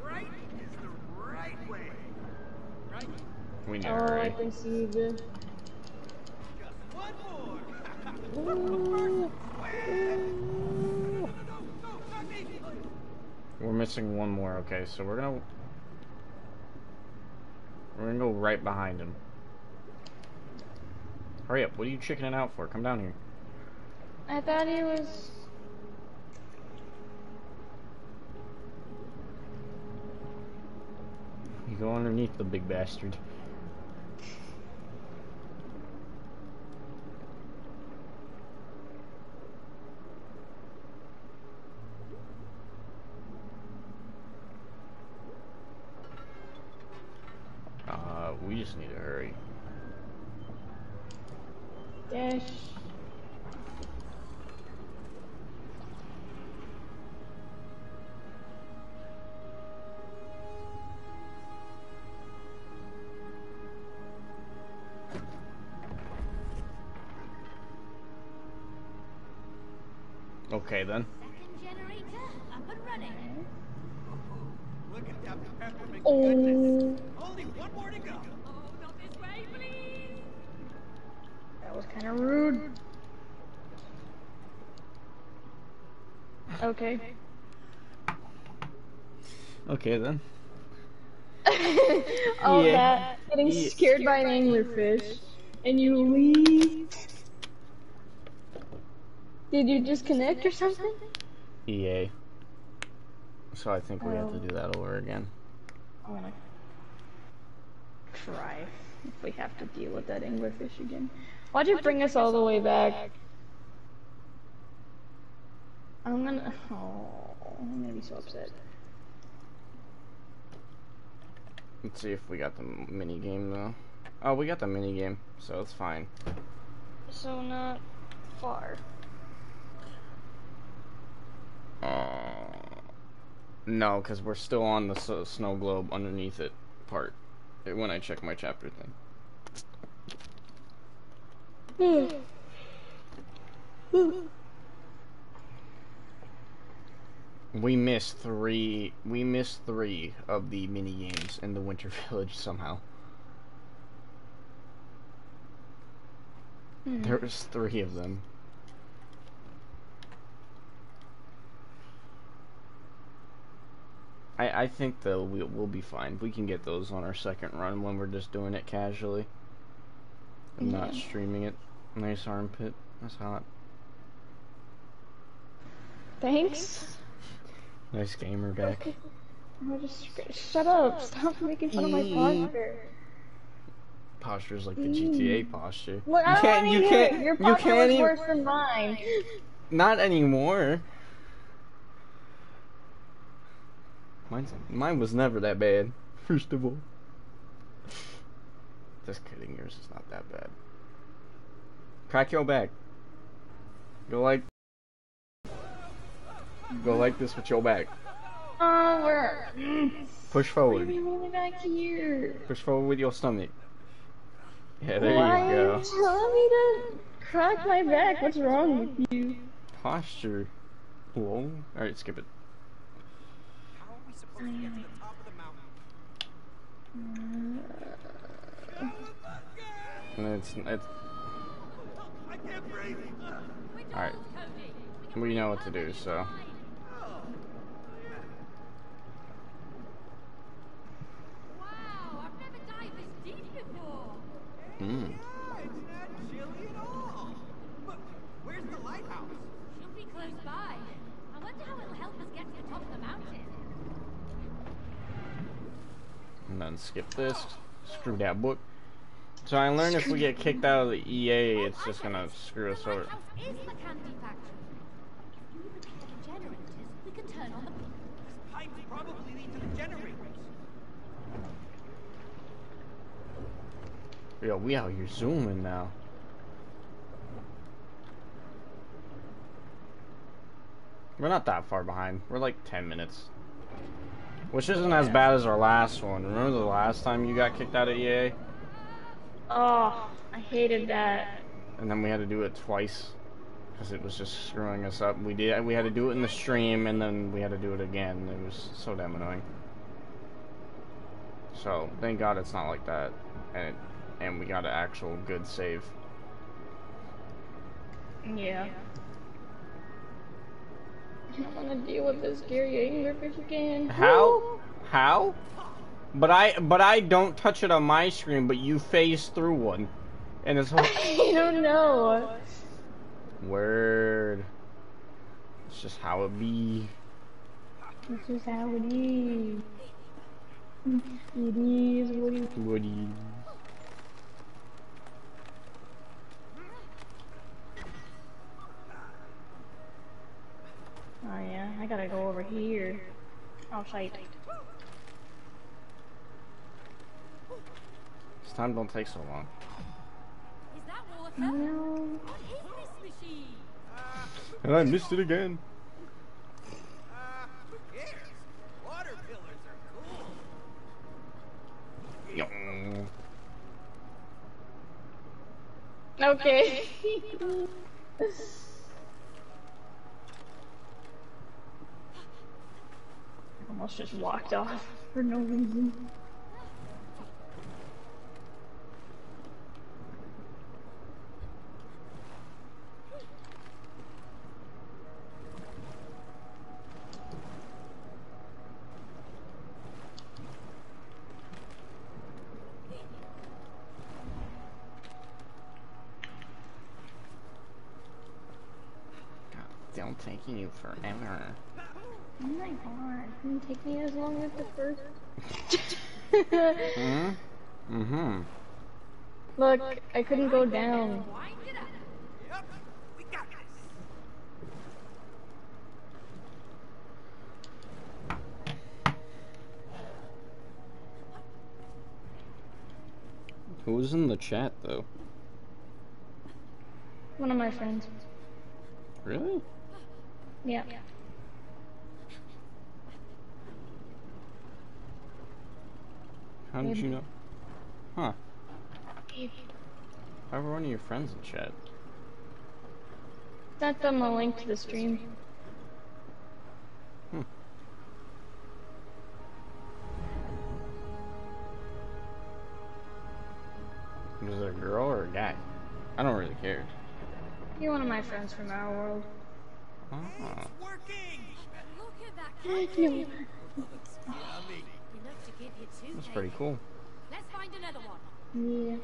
Right is the right way. Right?
We need to
Oh, I
hurry. We're missing one more. Okay, so we're gonna we're gonna go right behind him. Hurry up! What are you chickening out for? Come down here.
I thought he was.
You go underneath the big bastard.
Please.
that was kind of rude. Okay.
Okay then. *laughs*
All
Yeah.
that getting
Yeah.
scared by an anglerfish, and you leave. Did you disconnect or something?
EA. So I think we have to
Oh.
do that over again.
I'm gonna try if we have to deal with that anglerfish again. Why'd you bring us all the way back? I'm gonna. Oh, I'm gonna be so upset.
Let's see if we got the mini game though. Oh, we got the mini game, so it's fine.
So not far.
Uh, no, because we're still on the snow globe underneath it part. uh, When I check my chapter thing. We missed three. We missed three of the mini games in the Winter *laughs* Village somehow.
Hmm.
There was three of them. I I think though we'll we'll be fine. We can get those on our second run when we're just doing it casually. Not
Yeah.
streaming it. Nice armpit. That's hot.
Thanks. *laughs*
Nice gamer back.
Just shut up. Stop making fun of my posture.
Posture is like the GTA posture.
I
you can't. You can't.
Your
You can't. even-
worse than mine.
Not anymore. Mine's, mine was never that bad. First of all. Just kidding, yours is not that bad. Crack your back. Go like. Go like this with your back.
Oh, we're.
Push forward.
we really back here?
Push forward with your stomach. Yeah, there
Why
you
are
go.
you telling me to crack my back? What's wrong with you?
Posture. Whoa. Alright, skip it.
How are we supposed to get to the top of the mountain?
And it's, it's
I.
Alright. We know what to do, so.
Wow, I've never dived this deep before.
Mm.
Yeah, it's not chilly at all. But where's the lighthouse?
She'll be close by. I wonder how it'll help us get to the top of the mountain.
And then skip this. Screw that book. So I learned if we get kicked out of the EA, it's just gonna screw us over. Yo, we out here zooming now. We're not that far behind. We're like 10 minutes. Which isn't as bad as our last one. Remember the last time you got kicked out of EA?
Oh, I hated that.
And then we had to do it twice. Because it was just screwing us up. We did. We had to do it in the stream, and then we had to do it again. It was so damn annoying. So, thank God it's not like that. And it, and we got an actual good save.
Yeah. I don't want to deal with this scary anglerfish again.
How? How? But I but I don't touch it on my screen, but you phase through one. And it's whole *laughs*
I don't know.
word. It's just how it be.
It's just how it is. It is what it
Woody.
Oh yeah, I gotta go over here. Oh shite.
This time don't take so long.
Is that water?
No.
What is this machine?
And I missed it again.
Uh, *laughs* *laughs* who cares? Water pillars are cool.
Yo.
Okay. Almost just walked off for no reason.
Still taking you forever.
Oh my god, it didn't take me as long as the first.
Hmm? Mm-hmm.
Look, I couldn't go down.
Wind it up.
Yep, we got this.
Who's in the chat though?
One of my friends.
Really?
Yeah.
How did you know? Huh. Why were one of your friends in chat?
Sent them a link to the stream. Hmm.
Was it a girl or a guy? I don't really care.
You're one of my friends from our world.
Oh.
Working!
Look at that
That's pretty cool.
Let's find another one.
Yeah.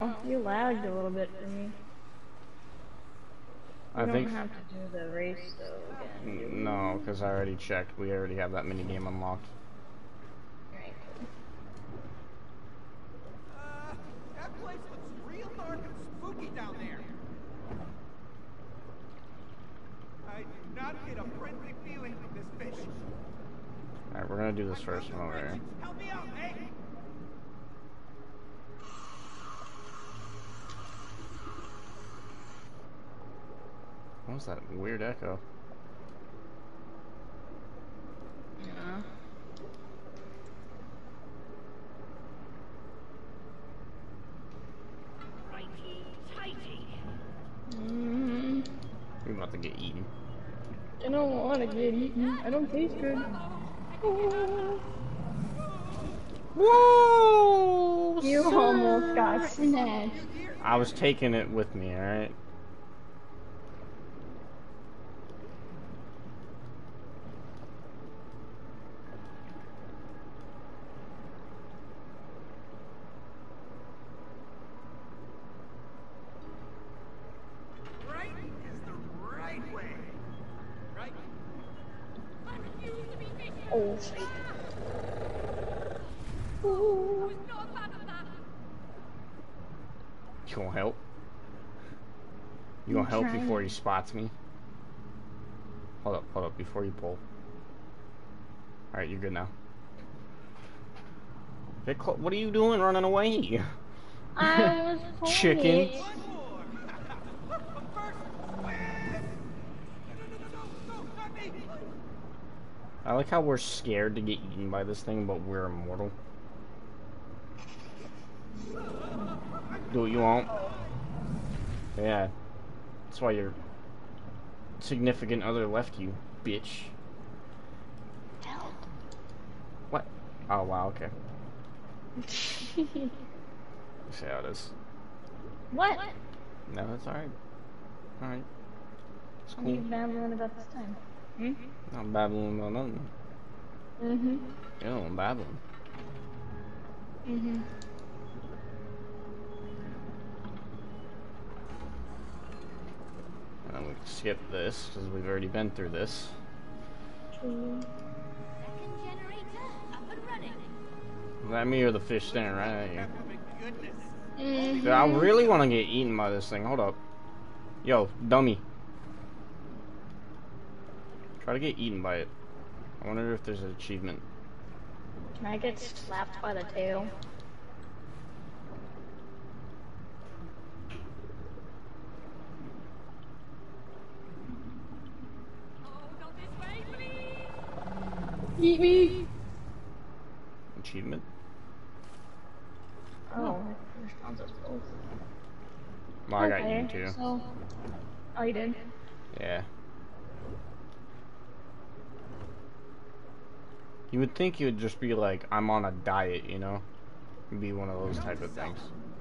Oh, you lagged a little bit for me.
I
We
think
don't have to do the race though again.
no, because I already checked. We already have that mini game unlocked.
Right.
Uh, that place looks real dark and spooky down there. I do not get a friendly feeling from this fish.
All right, we're gonna do this first one over here.
Help me out, hey!
What was that weird echo?
Yeah. Mm,
We're about to get eaten.
I don't want to get eaten. I don't taste good.
Whoa!
You almost got snatched.
I was taking it with me, alright?
Right is the right way. Right?
I refuse to be vicious.
Oh, shit.
I was not a fan of that.
You gonna help? You gonna
I'm
help
trying.
before he spots me? Hold up, hold up, before you pull. Alright, you're good now. What are you doing running away?
I was *laughs*
Chicken. I like how we're scared to get eaten by this thing, but we're immortal. Do what you want. Yeah. That's why your significant other left you, bitch.
Help.
What? Oh, wow, okay. *laughs* See how it is.
what?
No, that's alright. Alright. It's
What are you
cool.
babbling about this time? Hmm?
I'm babbling about nothing.
Mm-hmm.
Ew, I'm babbling.
Mm-hmm.
And then we can skip this, because we've already been through this.
Second generator up and running.
Is that me or the fish staring right at you?
Goodness.
Mm-hmm.
Dude, I really want to get eaten by this thing. Hold up. Yo, dummy. Try to get eaten by it. I wonder if there's an achievement.
Can I get slapped by the tail?
Oh, not this way, please!
Eat me!
Achievement?
Oh, responds us both.
Well, I got you
Okay,
too.
So, oh, you did?
Yeah. You would think you would just be like, I'm on a diet, you know? It'd be one of those type of things.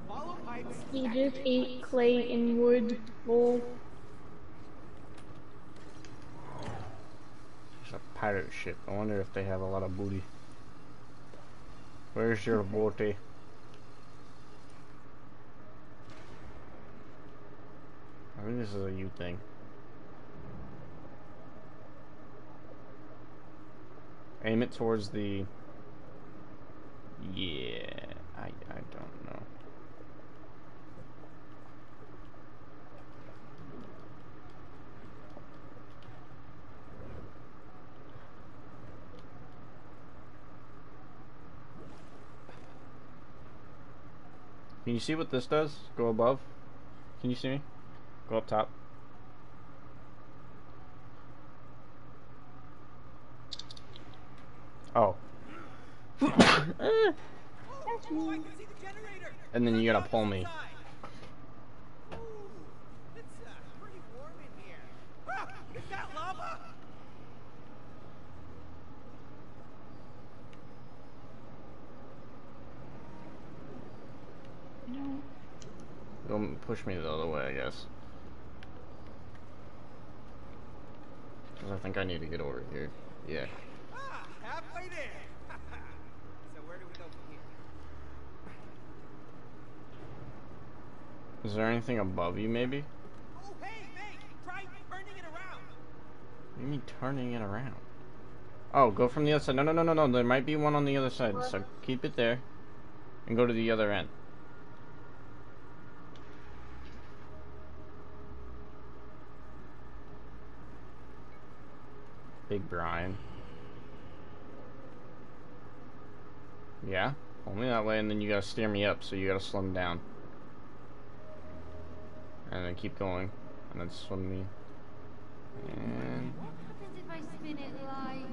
Follow pipes.
He just ate clay and wood bowl.
It's a pirate ship. I wonder if they have a lot of booty. Where's your booty? I think this is a you thing. Aim it towards the. Yeah, I I don't know. Can you see what this does? Go above. Can you see me? Go up top. Oh.
I can see the generator.
And then you gotta pull me.
Ooh, it's uh, pretty warm in here. Ah, is that lava?
No.
Go push me the other way, I guess. 'Cause I think I need to get over here. Yeah.
Ah, halfway there. *laughs*
So where do we go from here?
Is there anything above you, maybe?
Oh, hey, May, try turning it around.
What do you mean turning it around? Oh, go from the other side. No, no, no, no, no. There might be one on the other side. So keep it there. And go to the other end. Big Brian. Yeah, pull me that way, and then you gotta steer me up, so you gotta slim down. And then keep going, and then swim me. And
What happens if I spin it like...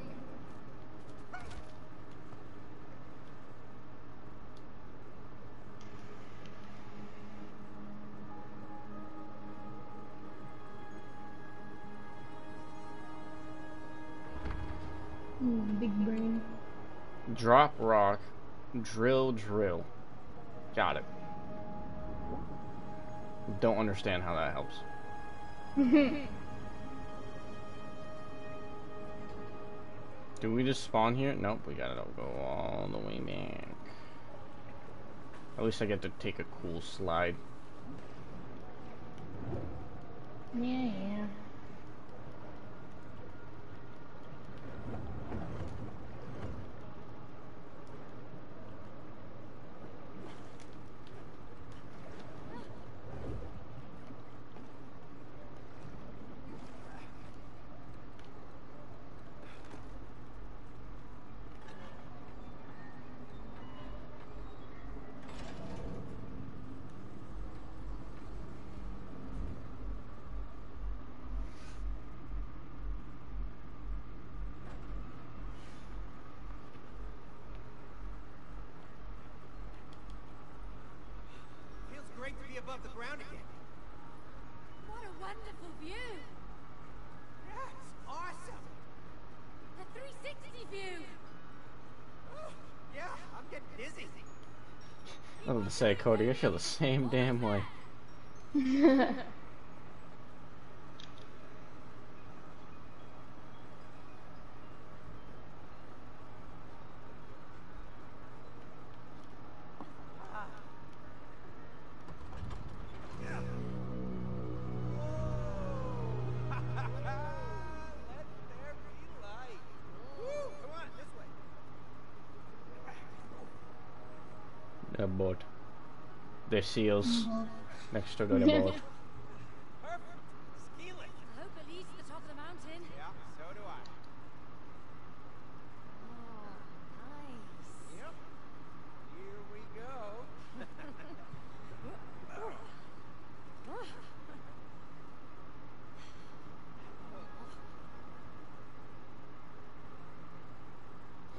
big brain.
drop rock, drill, drill. Got it. Don't understand how that helps. *laughs* Do we just spawn here? Nope, we gotta go all the way back. At least I get to take a cool slide.
Yeah, yeah.
Feels great to be above the ground again.
What a wonderful view!
Yeah, it's awesome.
The 360 view!
Oh, yeah, I'm getting dizzy.
I was gonna say, Cody, I feel the same damn way. *laughs* their seals mm -hmm. next to *laughs* the boat.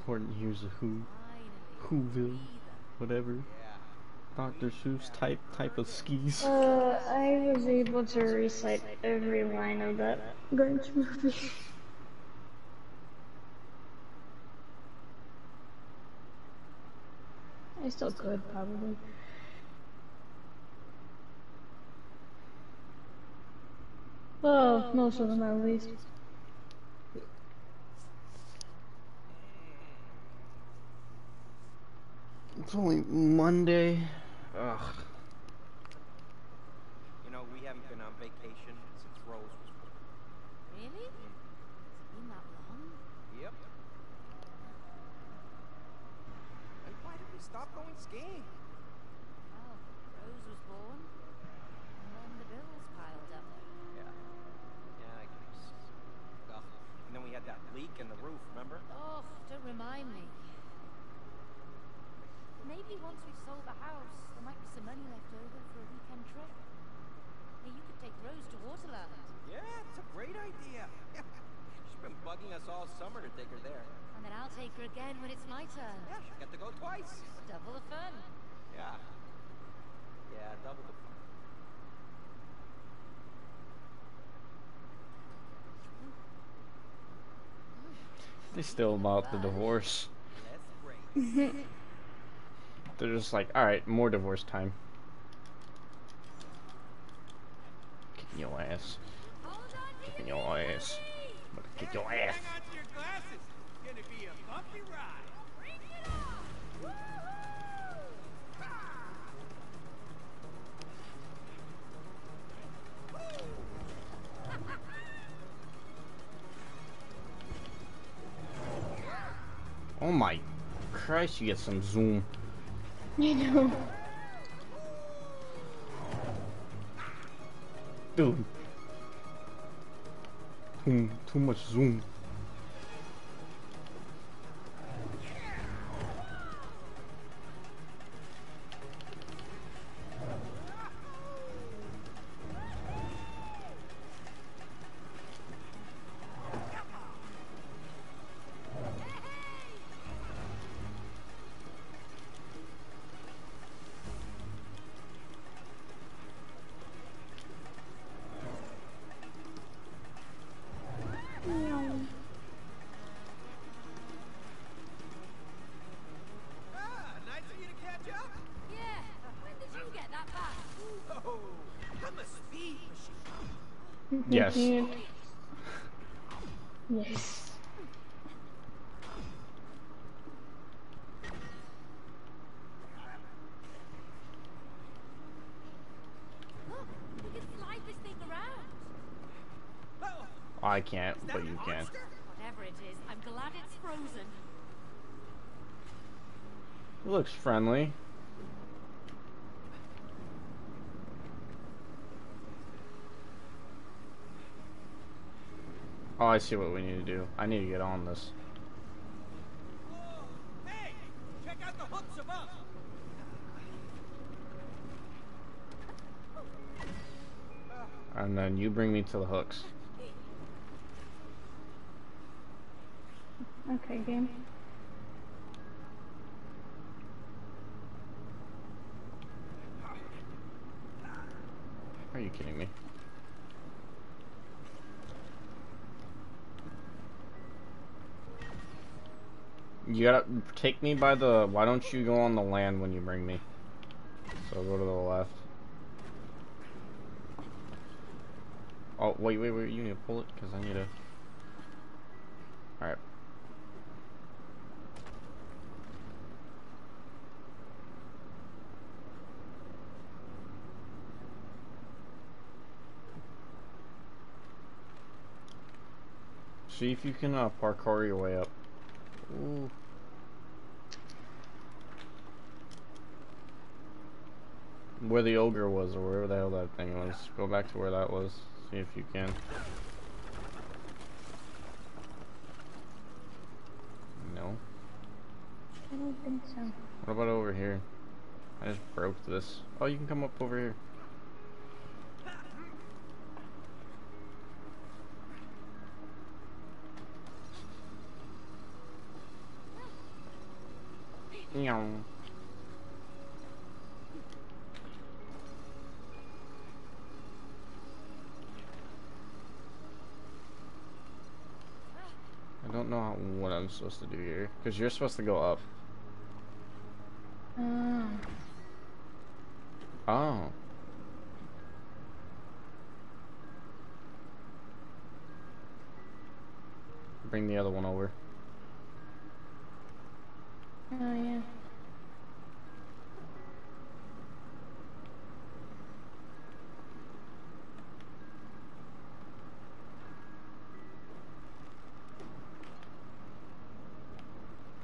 Horton Hears a Who, Whoville, whatever.
Yeah.
Dr. Seuss type type of skis.
Uh, I was able to recite every line of that Grinch movie. I still could, probably. Well, most of them at least.
It's only Monday. Ugh.
You know, we haven't been on vacation since Rose was born.
Really? Mm-hmm. It's been that long?
Yep. And why did we stop going skiing?
Oh, Rose was born, and then the bills piled up.
Yeah. Yeah, I guess. Ugh. And then we had that leak in the roof, remember?
Oh, don't remind me. Maybe once we've sold the house, there might be some money left over for a weekend trip. Hey, you could take Rose to Waterland.
Yeah, it's a great idea. *laughs* She's been bugging us all summer to take her there.
And then I'll take her again when it's my turn.
Yeah, she got to go twice.
Double the fun.
Yeah. Yeah, double the fun.
They still about the divorce. *laughs* They're just like, alright, more divorce time. Kicking your ass. Kicking
your
ass. I'm gonna kick your ass. Oh my Christ, you get some zoom.
You know.
Dude. Too, too much zoom. I need to get on this.
Hey, check out the hooks above.
And then you bring me to the hooks.
Okay, game.
Are you kidding me? You gotta take me by the. Why don't you go on the land when you bring me? So go to the left. Oh wait, wait, wait! You need to pull it because I need to. All right. See if you can uh, parkour your way up. Ooh. Where the ogre was, or wherever the hell that thing was. Go back to where that was. See if you can. No.
I don't think so.
What about over here? I just broke this. Oh, you can come up over here. Meow. I don't know how, what I'm supposed to do here, because you're supposed to go up.
Oh.
Oh. Bring the other one over.
Oh yeah.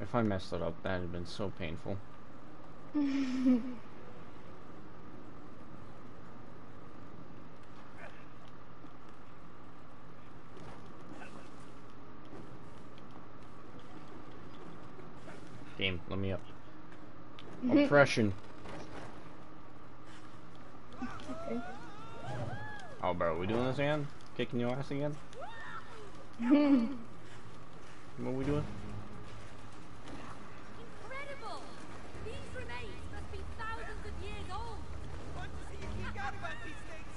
If I messed it up, that'd have been so painful. Game, let me up. Oppression.
Okay.
Oh, bro, we doing this again? Kicking your ass again? *laughs* What are we doing?
Incredible! These remains must be thousands of years old.
Want to see if you got about these things,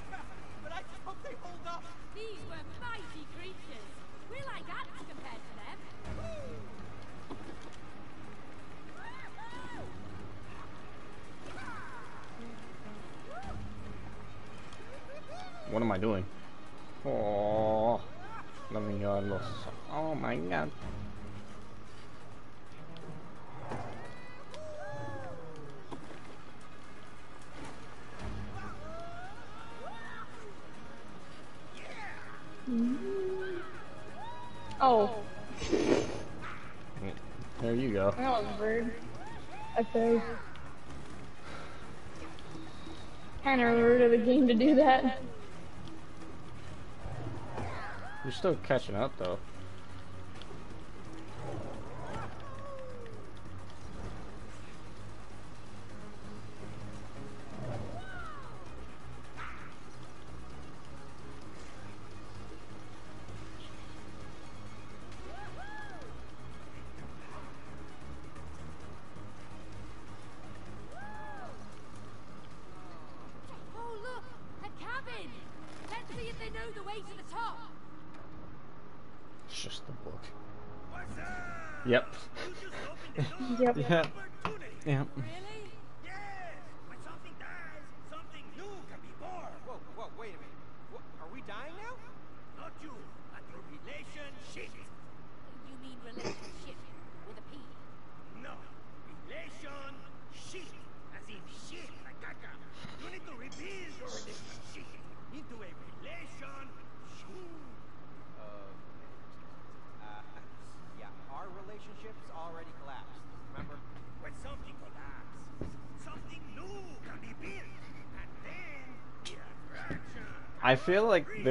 but I just hope they hold up.
These were mighty creatures. We're like ants compared to them.
What am I doing? Oh, loving your loss. Oh my god.
Oh,
There you go.
that was weird. Okay. Kinda rude of the game to do that.
You're still catching up though.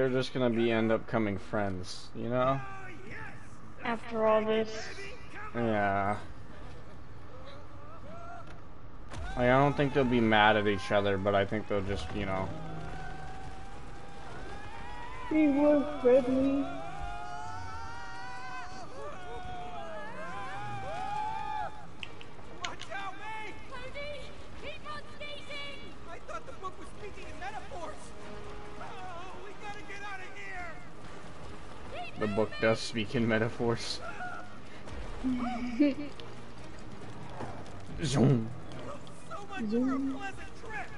They're just gonna be end up coming friends, you know?
After all this.
Yeah. Like, I don't think they'll be mad at each other, but I think they'll just, you know.
He was friendly.
The book
does speak in metaphors. *laughs* Zoom.
So much for a pleasant trip.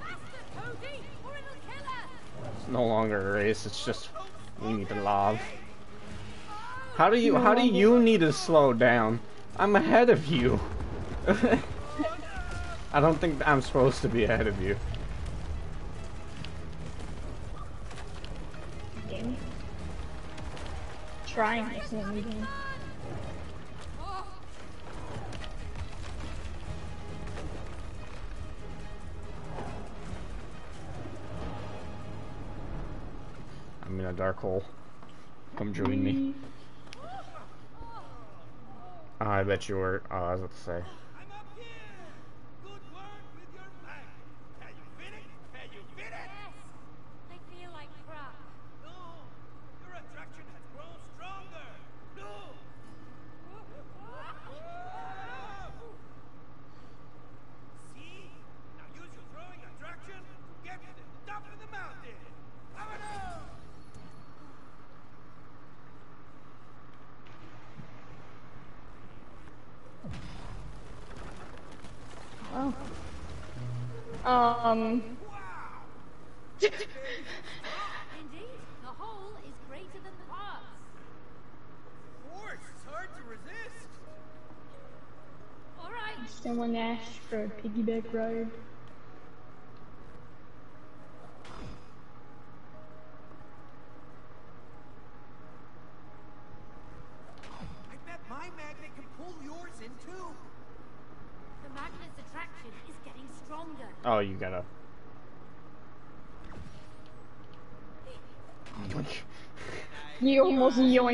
Faster, Cody! Or it'll kill us!
It's no longer a race, it's just we need to love. How do you how do you need to slow down? I'm ahead of you. *laughs* I don't think I'm supposed to be ahead of you.
Game. Trying this new game.
I'm in a dark hole. Come join me. Oh, I bet you were. Oh, I was about to say.
I'm up here. Good work with your flag. Can you fit it? Can you fit it?
yes! I feel like crap.
No. You're attracted
Um.
Indeed, the whole is greater than the parts.
Force, it's hard to resist.
All right.
Someone asked for a piggyback ride.
I bet my magnet can pull yours in too.
The magnet's attraction is getting stronger.
Oh, you gotta.
You almost yoinked me off.
Of course.
Easy now, magnet. You'll get back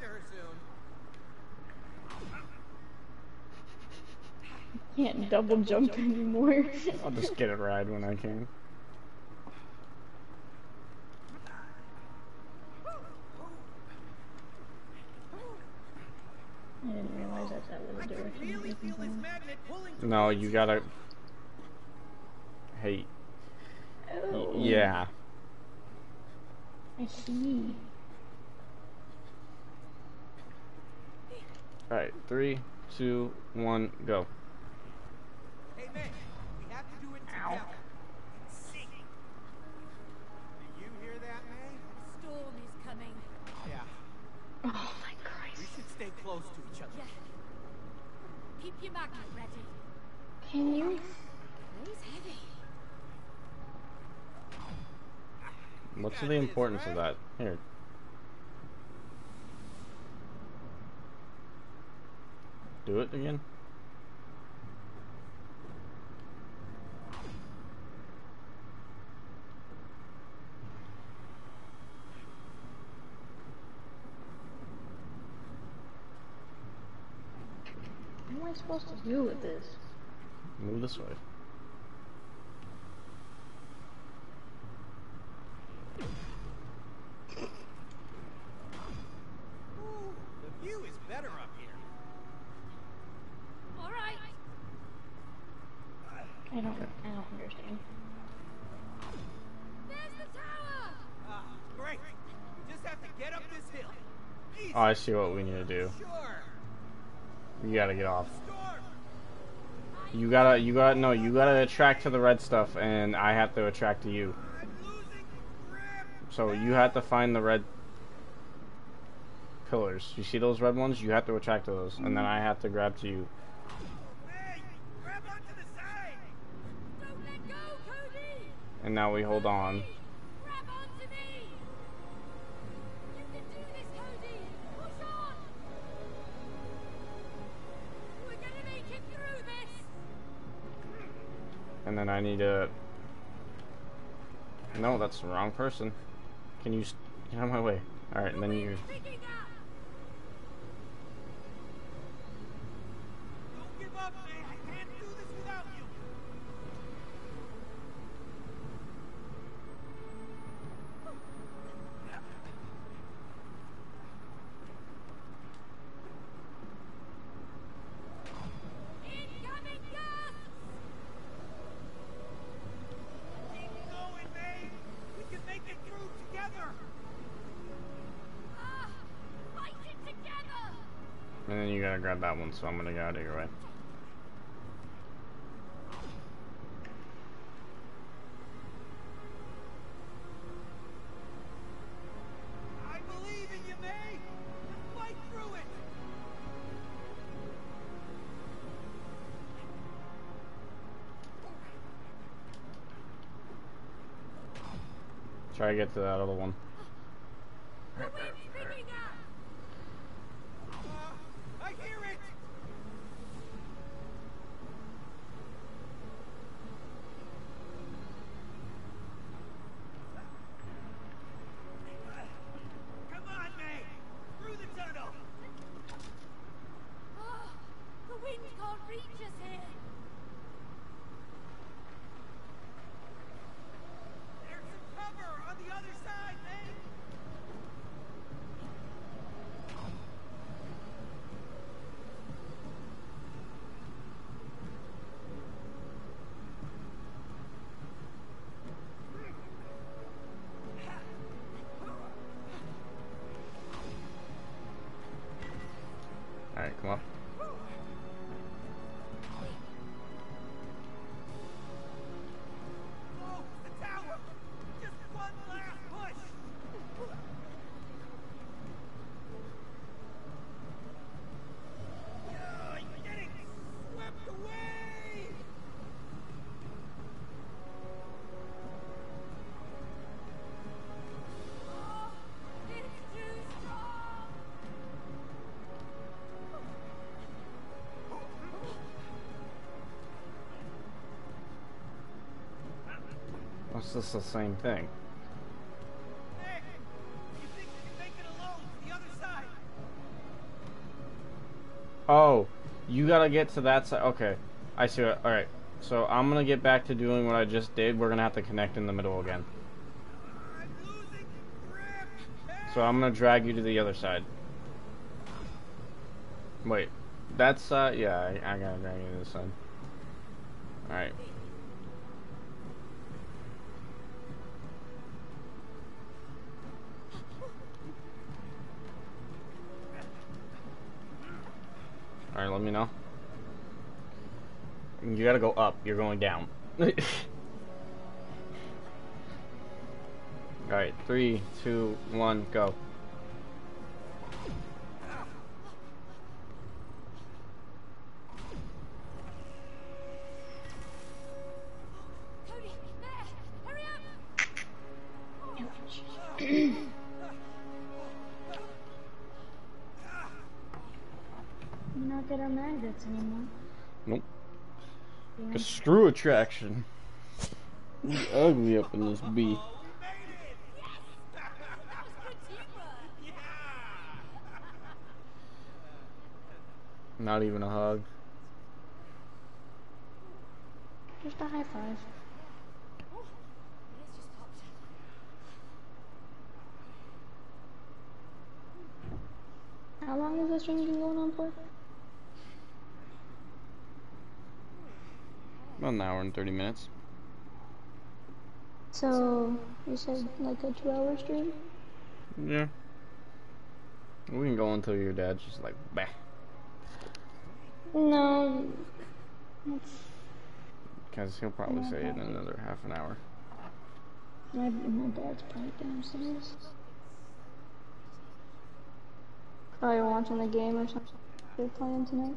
to her soon.
Can't double jump anymore.
I'll just get a ride when I can.
I
No, you gotta. Hey,
Oh,
yeah.
I see.
Alright, three, two, one, go.
Hey, May, we have to do it
Ow.
together. In sync. Do you hear that, May?
The storm is coming.
Yeah.
Oh.
Your magnet ready.
Can you?
It's heavy.
What's
got
the
this,
importance of that? Here. Do it again?
Supposed to do with this?
Move this way.
The view is better up here.
All right.
I don't. I don't understand.
There's the tower.
Ah, great. We just have to get up this hill.
Oh, I see what we need to do.
Sure.
You gotta get off. You gotta, you gotta, no, you gotta attract to the red stuff, and I have to attract to you. So you have to find the red pillars. You see those red ones? You have to attract to those, and then I have to grab to you. And now we hold on. And then I need to. No, that's the wrong person. Can you get out of my way? All right, and then you. So I'm gonna get out of your way.
I believe in you, May. Fight through it.
Try to get to that other one. This the same thing?
Nick! You think you can make it alone to the other side?
Oh, you gotta get to that side. Okay, I see. What, all right, so I'm gonna get back to doing what I just did. We're gonna have to connect in the middle again.
I'm losing grip!
So I'm gonna drag you to the other side. Wait, that's uh, yeah, I, I gotta drag you to this side. All right. All right, let me know. You gotta go up. You're going down. *laughs* All right, three, two, one, go. Screw attraction. You ugly up in this bee.
We made it!
That was good teamwork!
Yeah!
Not even a hug.
Just a high five.
Ears just popped.
How long has this stream been going on for?
About an hour and 30 minutes.
So, you said like a two hour stream?
Yeah. We can go until your dad's just like, bah.
No.
Because he'll probably say it in another half an hour.
my, my dad's probably downstairs. Oh, you're watching the game or something they're playing tonight?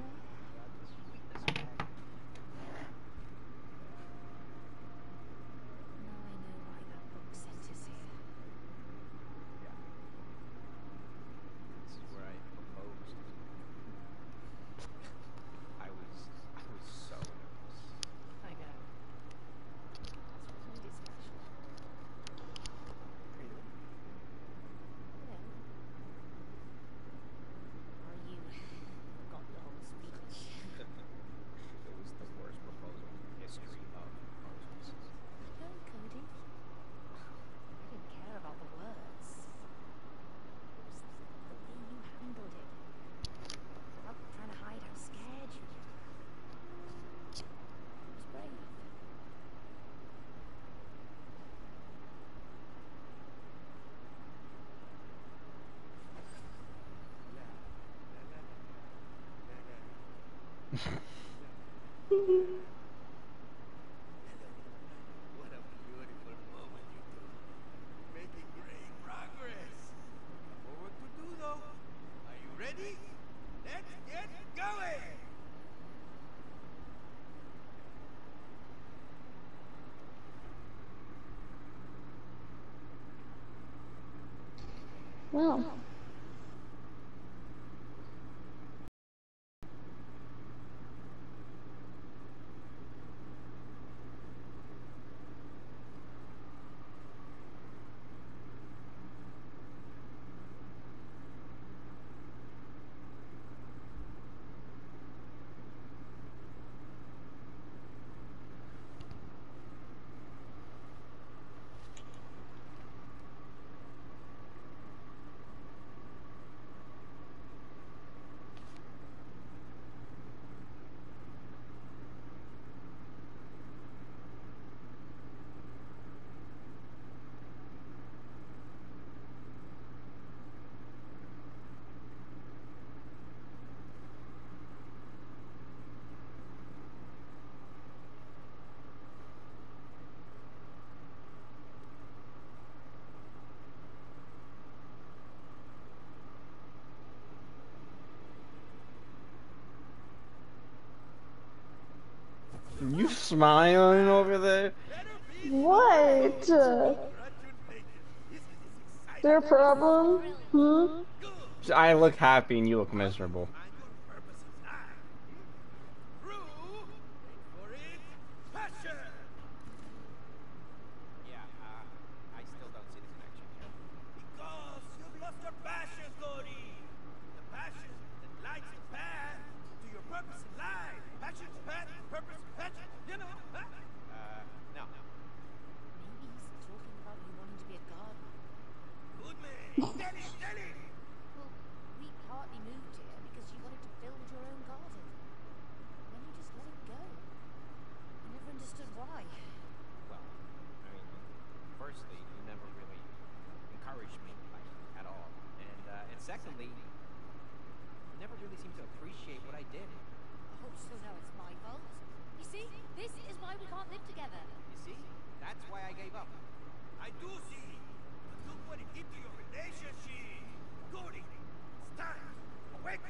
Smiling over there.
What? There problem? Hmm?
I look happy and you look miserable.
Yeah, uh, I still don't see the connection here.
Because you've lost your passion, Cody. The passion that lights the path to your purpose in life. Passion, path, purpose, passion. You know, huh?
Uh, no.
Maybe he's talking about you wanting to be a gardener.
Good man. Tell it, tell it.
Well, we partly moved here because you wanted to build your own garden. Then you just let it go. I never understood why.
Well, I mean, firstly, you never really encouraged me like, at all, and uh, and secondly, you never really seemed to appreciate what I did.
Oh, so now it's my fault? You see, this is why we can't live together.
You see, that's why I gave up.
I do see. But look what it did to your relationship. Cody, it's time. Awake.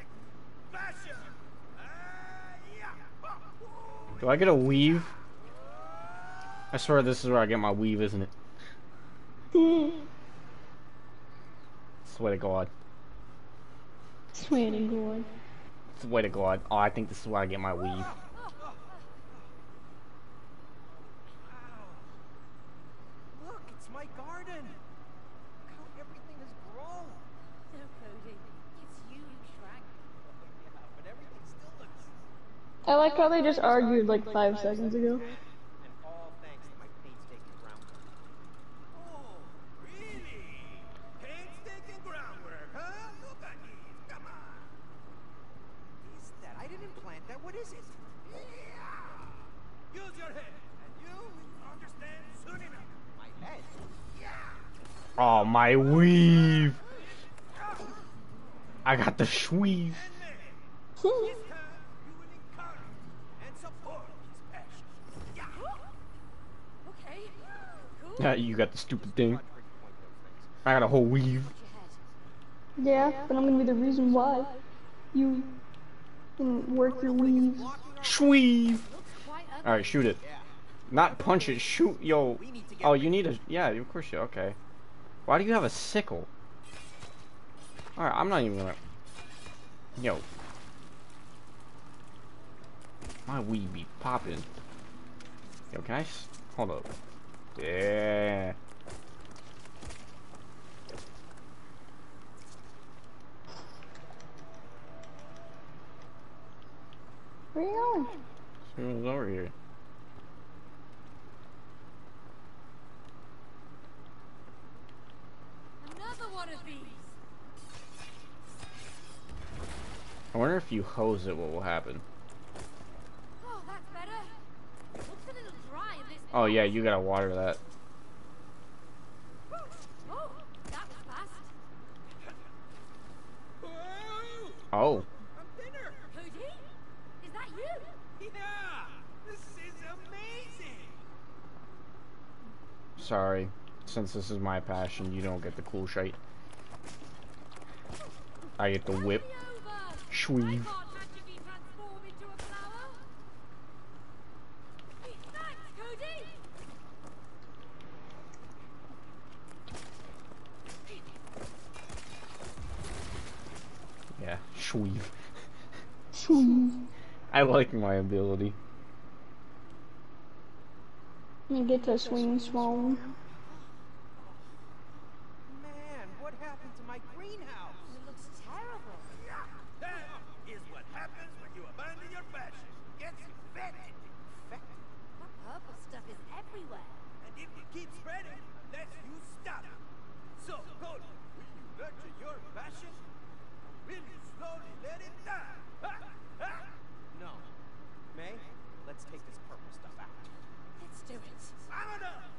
Passion. Yeah. Oh,
Do I get a weave? I swear this is where I get my weave, isn't it? Swear to God.
Swear to God.
Swear to God. Oh, I think this is where I get my weave.
Look, it's my garden. Look how everything has grown.
No, Cody. It's you who shrank. *laughs*
Yeah, but everything still looks.
I like how they just argued like five seconds ago.
My
weave. I got the shweave.
And man, this time you will encourage and support his passion. Yeah.
Okay. Cool.
Yeah, you got the stupid thing.
Much Ricky point those things.
I got a whole weave.
Watch your head.
Yeah, but I'm gonna be the reason why you can work your weave.
Blocking
Shweave.
Looks quite ugly.
Alright, shoot it. Not punch it, shoot, yo.
We need to get
Oh, you need a, yeah, of course you, okay. Why do you have a sickle? Alright, I'm not even gonna, yo. My weed be popping. Yo, can I, s- hold up. Yeah.
Where you going?
What's over here.
Another one of these.
I wonder if you hose it, what will happen?
Oh, that's better. Looks a little dry in this.
Oh yeah, you gotta water that.
Oh, that was fast.
Oh.
I'm thinner.
Cody, is that you?
Yeah. This is amazing.
Sorry. Since this is my passion, you don't get the cool shite. I get the whip. Shweeve.
I can't magically transform into a flower. Hey, thanks, Cody.
Yeah, shweeve. I like my ability.
Me get to swing swung.
Man, what happened to my greenhouse?
It looks terrible.
Yeah. That is what happens when you abandon your passion. Gets infected.
Infected.
That purple stuff is everywhere.
And if it keeps spreading, unless you stop it. So, Cody, will you nurture your passion? Or will you slowly let it die? Ha! Ha!
No. May, let's take this purple stuff out.
Let's do it.
Vámonos!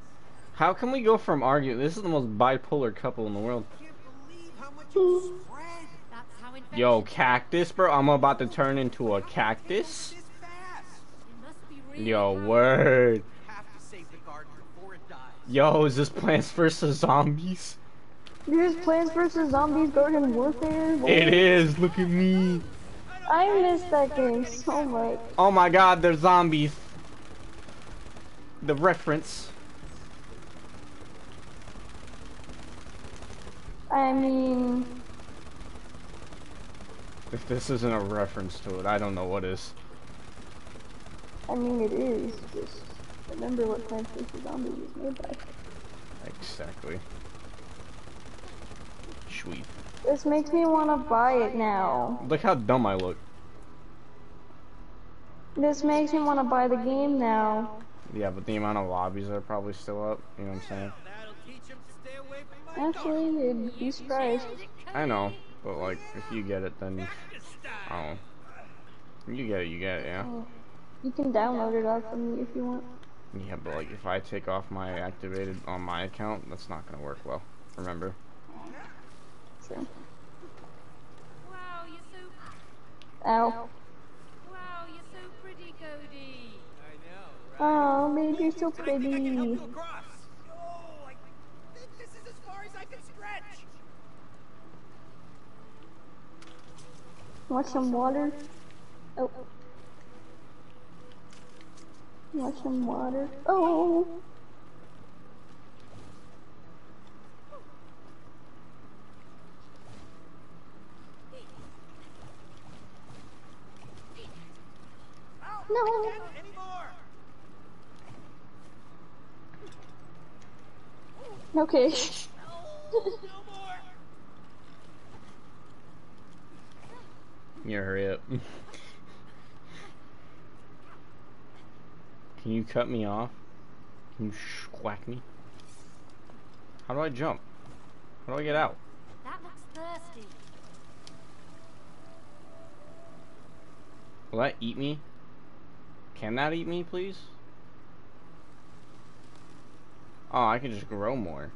How can we go from arguing? This is the most bipolar couple in the world.
I can't believe how much it spread.
That's how infection
Yo, cactus, bro. I'm about to turn into a cactus.
This fast.
It must be really
Yo, word.
Have to save the garden before it dies.
Yo, is this Plants vs. Zombies?
Here's Plants vs. Zombies Garden Warfare.
It is. Look at me.
I missed that game so much.
Oh my god, they're zombies. the reference.
I mean,
If this isn't a reference to it, I don't know what is.
I mean it is. Just remember what Plants vs Zombies was made by.
Exactly. Sweet.
This makes me want to buy it now.
Look how dumb I look.
This makes me want to buy the game now.
Yeah, but the amount of lobbies are probably still up, you know what I'm saying?
Actually, you'd be surprised.
I know, but like, if you get it, then,
daughter
I
style.
don't know. You get it, you get it, yeah.
Oh, you can download it off of me if you want.
Yeah, but like, if I take off my activated on my account, that's not gonna work well. Remember?
Sure.
Wow, you're so
Ow.
wow, you're so pretty, Cody.
I know, right?
Oh, baby, you're so
I think I can help
pretty.
you across. Oh, I think this is as far as I can stretch.
Want some water? Oh. Want some water? Oh. No. Okay. *laughs*
No, no more.
Yeah, hurry up. Can you cut me off? Can you squack me? How do I jump? How do I get out?
That looks thirsty.
Will that eat me? Can that eat me, please? Oh, I can just grow more.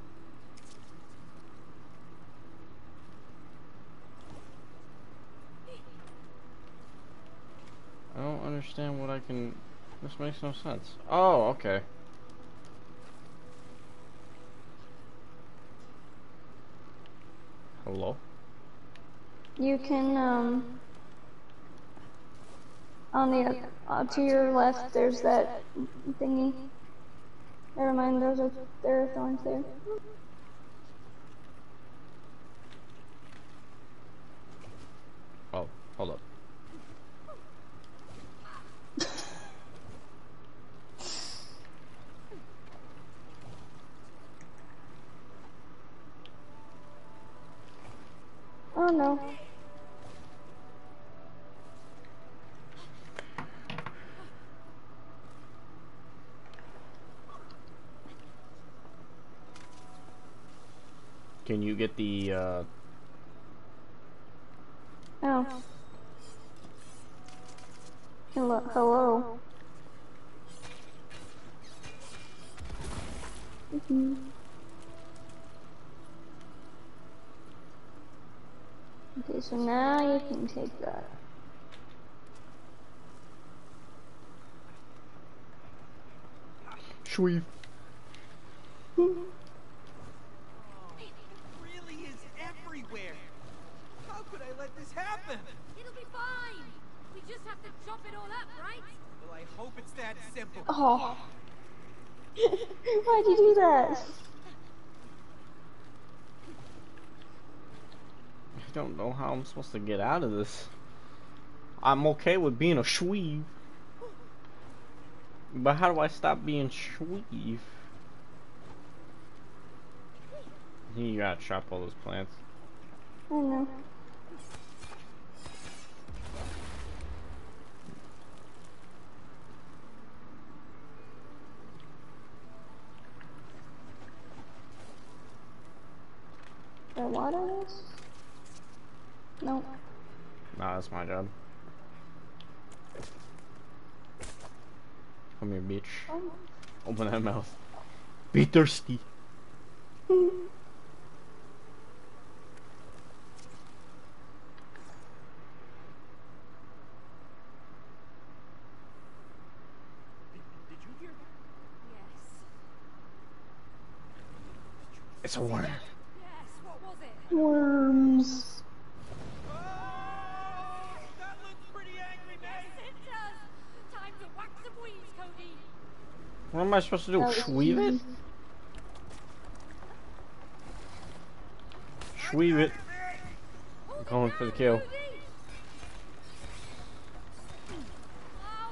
I don't understand what I can... This makes no sense. Oh, okay. Hello?
You can, um, on the, uh, to your left, there's that thingy. Never mind, those are, there are thorns there.
Oh, hold up.
Oh no.
Can you get the, uh...
Oh. Hello. Hello. Mhm. Okay, so now you can take that.
Shweef.
It really is everywhere. How could I let this happen?
It'll be fine. We just have to chop it all up, right?
Well, I hope it's that simple.
Oh. *laughs* Why'd you do that?
Don't know how I'm supposed to get out of this. I'm okay with being a shweeve. But how do I stop being shweeve? You gotta chop all those plants.
I know. I water this? No.
Nah, that's my job. Come here, bitch.
Oh.
Open that mouth. Be thirsty.
Did, did you hear that?
Yes.
It's a worm.
Yes, what was it?
Worms.
What am I supposed to do? Shweave it? Shweave it. I'm going for the kill.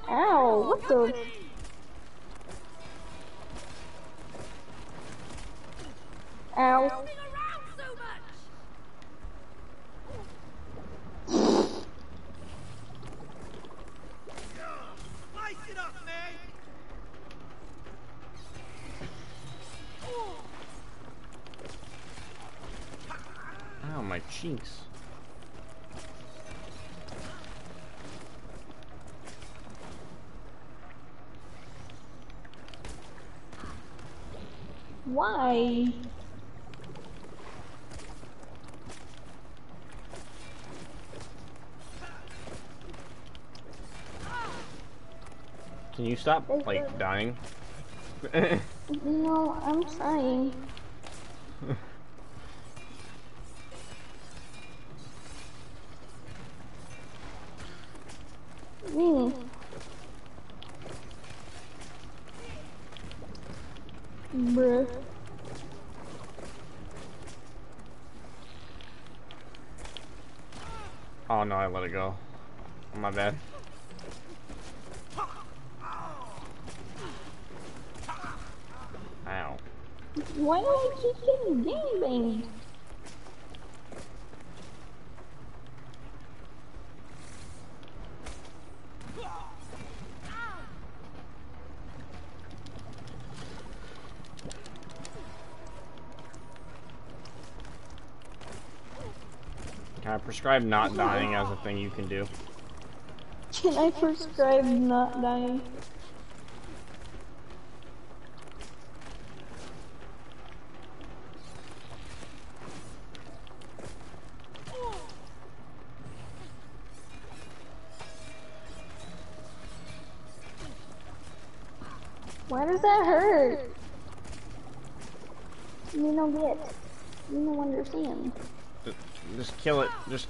Ow, what the? Ow.
around so much.
Slice it up, Meg!
Cheeks.
Why?
Can you stop, like, dying? *laughs*
No, I'm trying. *laughs* Mm. Bruh.
oh no, I let it go. My bad. Ow.
Why do I keep getting gangbanged?
I prescribe not dying as a thing you can do.
Can I prescribe not dying?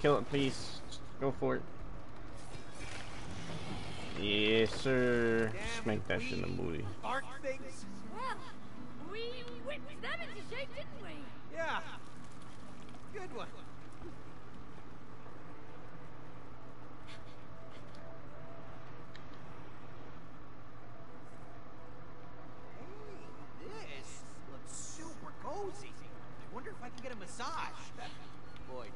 Kill it. Please. Just go for it. Yes, sir. Make that shit in the booty.
Arc things?
Well, we whipped them into shape, didn't we?
Yeah. Good one. Hey, this looks super cozy. I wonder if I can get a massage. Boy,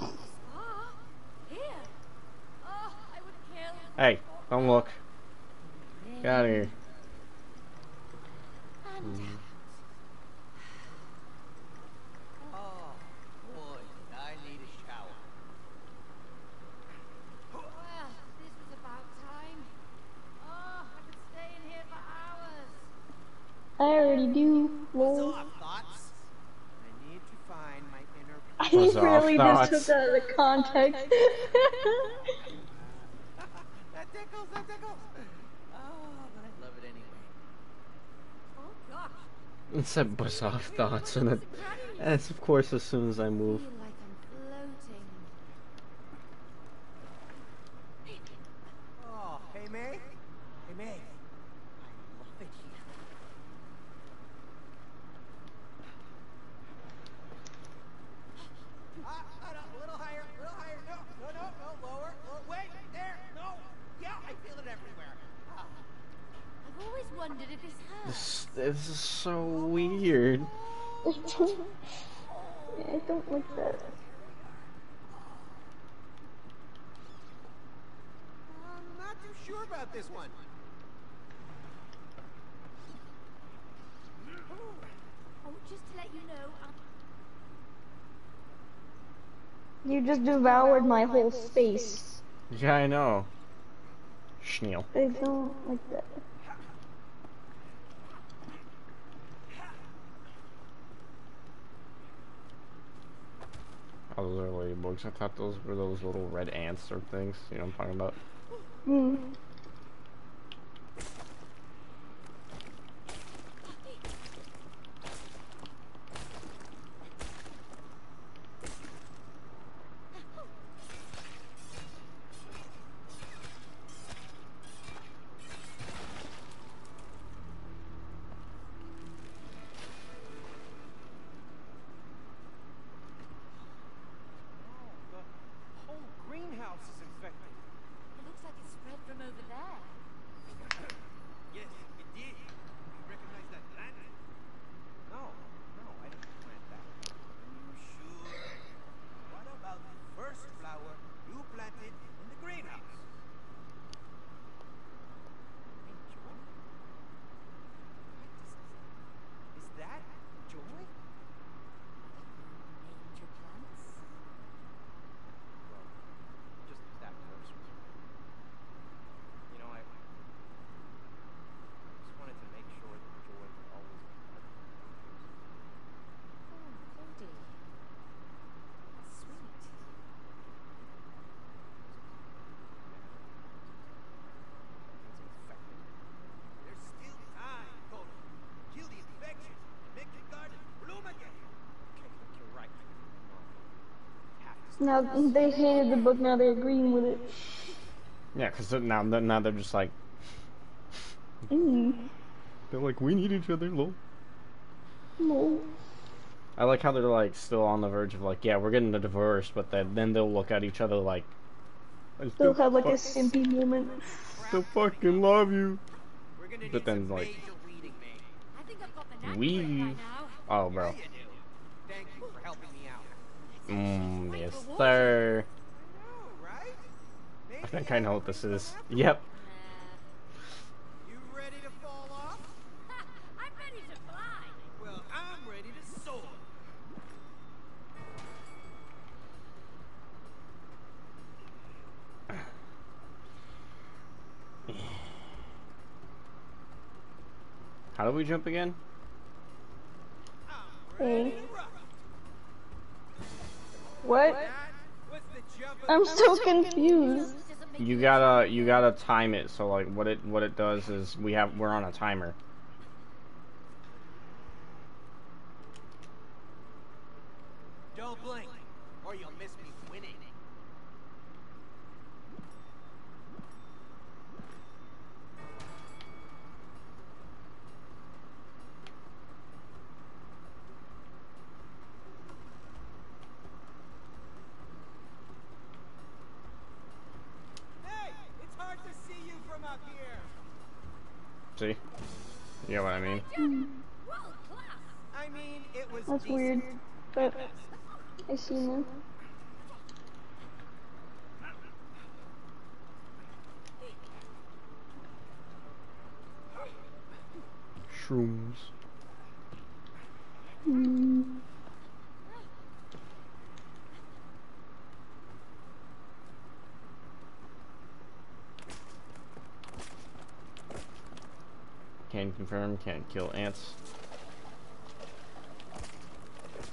Ah, here. Oh, I would kill.
Hey, don't look. Get out of here.
And
oh boy, did I need a shower.
well, this was about time. Oh, I could stay in here for hours.
I already do. Lol.
up. I need to find my inner
I really just took that out of context. *laughs* *laughs*
that tickles, that tickles. Oh, but I love it anyway.
Oh gosh,
It said buzz off thoughts, and it, that's of course as soon as I
I
move.
feel like I'm floating.
Oh, hey Meg. Hey Meg. I love it here. Ah, ah, no, a little higher, a little higher. No, no, no, no, lower, lower. Wait, there, no. Yeah, I feel it everywhere. Ah.
I've always wondered if this hurts.
This, this is so weird.
I don't like that.
I'm not too sure about this one.
Oh, just to let you know, I'm
You just devoured my whole space.
Yeah, I know. Schneal.
I don't like that.
Oh, those are ladybugs. I thought those were those little red ants or things. You know what I'm talking about?
Hmm. Now they hated the book. Now they're agreeing with it.
Yeah, because now now they're just like
Mm.
they're like we need each other, lol.
No.
I like how they're like still on the verge of like yeah we're getting a divorce, but then then they'll look at each other like
They'll
still,
have like a simpy moment.
still fucking love you.
We're gonna need
But then, like- We. Oh,
mate.
Mm, yes sir.
I?
Think I know what this is. Yep. How do we jump again?
I'm
What? I'm so confused.
You gotta you gotta time it. So like what it what it does is we have we're on a timer.
See
now.
Shrooms.
Mm.
Can confirm, can't kill ants.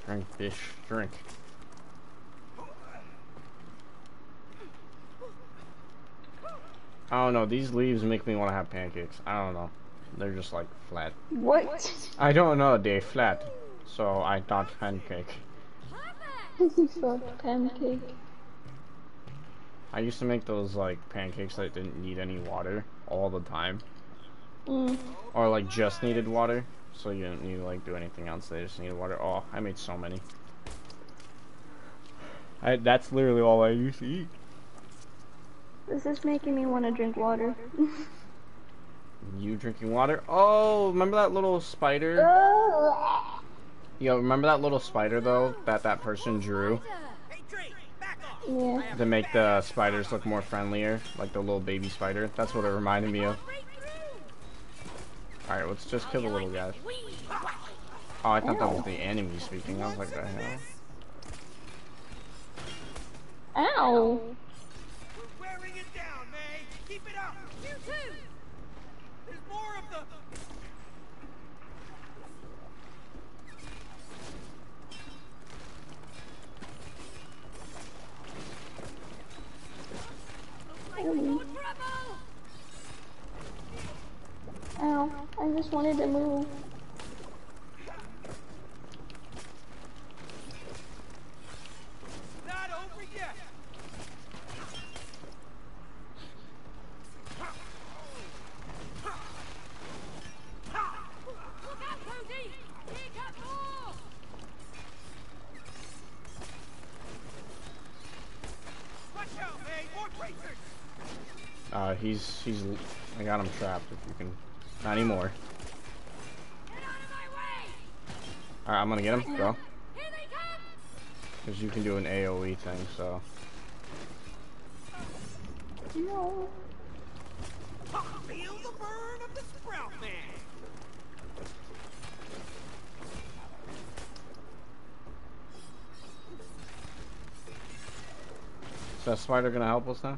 Drink fish, drink. I don't know, these leaves make me want to have pancakes. I don't know. They're just like flat.
What?
I don't know, they're flat. So I thought pancake.
Perfect.
you thought pancake.
I used to make those like pancakes that didn't need any water all the time.
Mm.
Or like just needed water. So you didn't need to like do anything else, they just needed water. Oh, I made so many. I that's literally all I used to eat.
This is making me want to drink water. *laughs*
You drinking water? Oh, remember that little spider? Yo, remember that little spider though that that person drew
Hey, Drake, back off.
yeah.
To make the spiders look more friendlier, like the little baby spider. That's what it reminded me of. All right, let's just kill the little guys.
Wee.
Oh, I thought that was the enemy speaking. I was like, the hell?
Ow!
We're wearing it down, May. Keep it up.
You too.
There's more of the.
Ow! I just wanted to move.
Not over yet.
Look out, Cody. Here comes more.
Watch out, May. More tracers.
Uh, he's he's. I got him trapped. If you can, not anymore.
Get out of my way.
All right, I'm gonna get him. Go, because you can do an AOE thing. So
No.
Feel the burn of the Sprout Man.
is that spider gonna help us now?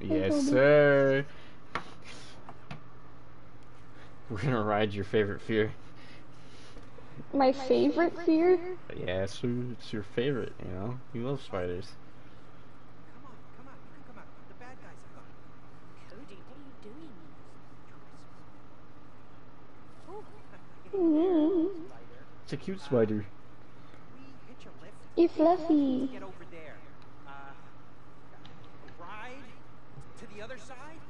Yes, sir. We're gonna ride your favorite fear.
My, favorite, fear? fear?
Yeah, it's, it's your favorite, you know? You love spiders.
Mm.
It's a cute spider.
It's fluffy.
Side.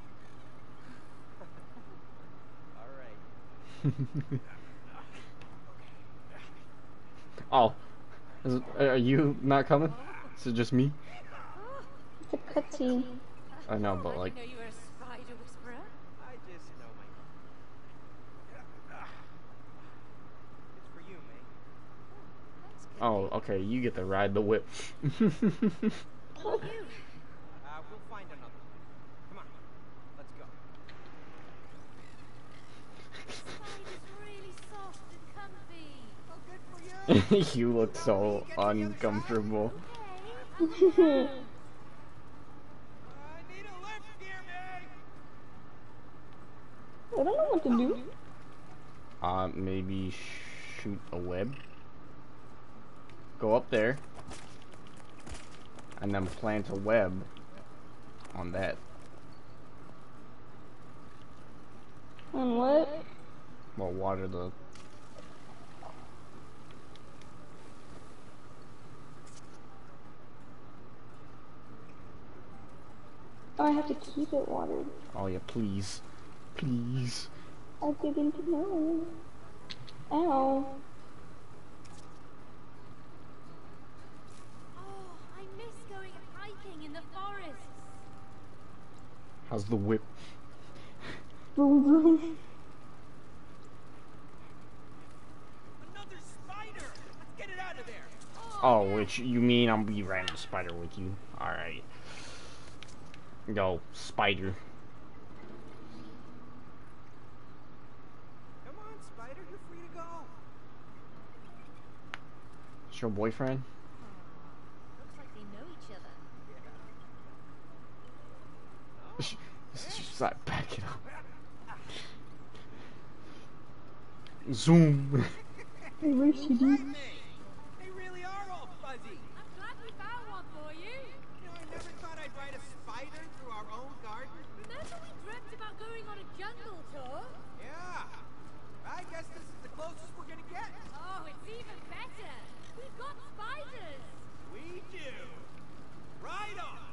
*laughs* All right. *laughs*
oh, is it, are you not coming? Is it just me?
It's a cutscene.
I know, but like,
didn't know you were a spider whisperer.
I just know my. It's for you, May.
Oh, Thanks, Kid.
oh, okay, you get to ride the whip. *laughs*
You.
Uh, we'll find another. Come on, let's go.
Spider's really soft and comfy.
Oh, good for *laughs* you.
look so uncomfortable.
I need a lift here, May.
I don't know what to do.
Uh, maybe shoot a web. Go up there. And then plant a web on that.
On what?
Well, water the.
Oh, I have to keep it watered.
Oh yeah, please, please.
I didn't know. Ow.
Oh, I miss going hiking in the forests.
How's the whip?
Boom boom.
Another spider. Let's get it out of there.
Oh, which you mean I'll be riding a spider with you? All right. Go spider.
Come on, Spider, you're free to go.
It's your boyfriend?
Looks like they know each other.
She's oh, like, back it up. Zoom. *laughs*
Hey, where's she
Right, May. They really are all fuzzy.
I'm glad we found one for you.
You know, I never thought I'd ride a spider through our own garden.
Remember we dreamt about going on a jungle tour?
Yeah. I guess this is the closest we're gonna get.
Oh, it's even better. We've got spiders.
We do. Right on.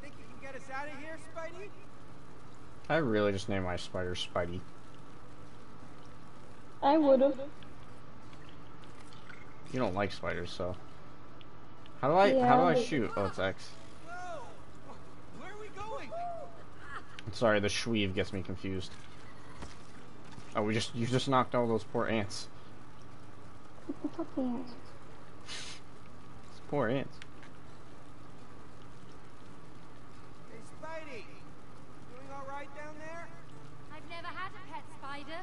Think you can get us out of here, Spidey?
I really just named my spider Spidey.
I would've.
You don't like spiders, so. How do I how do I
Yeah.
shoot? Oh, it's X.
Where are we going?
Sorry, the Shweeve gets me confused. Oh, we just you just knocked all those poor ants.
What the fuck ants? *laughs*
Those poor ants.
Hey, Spidey. Doing all right down there?
I've never had a pet spider,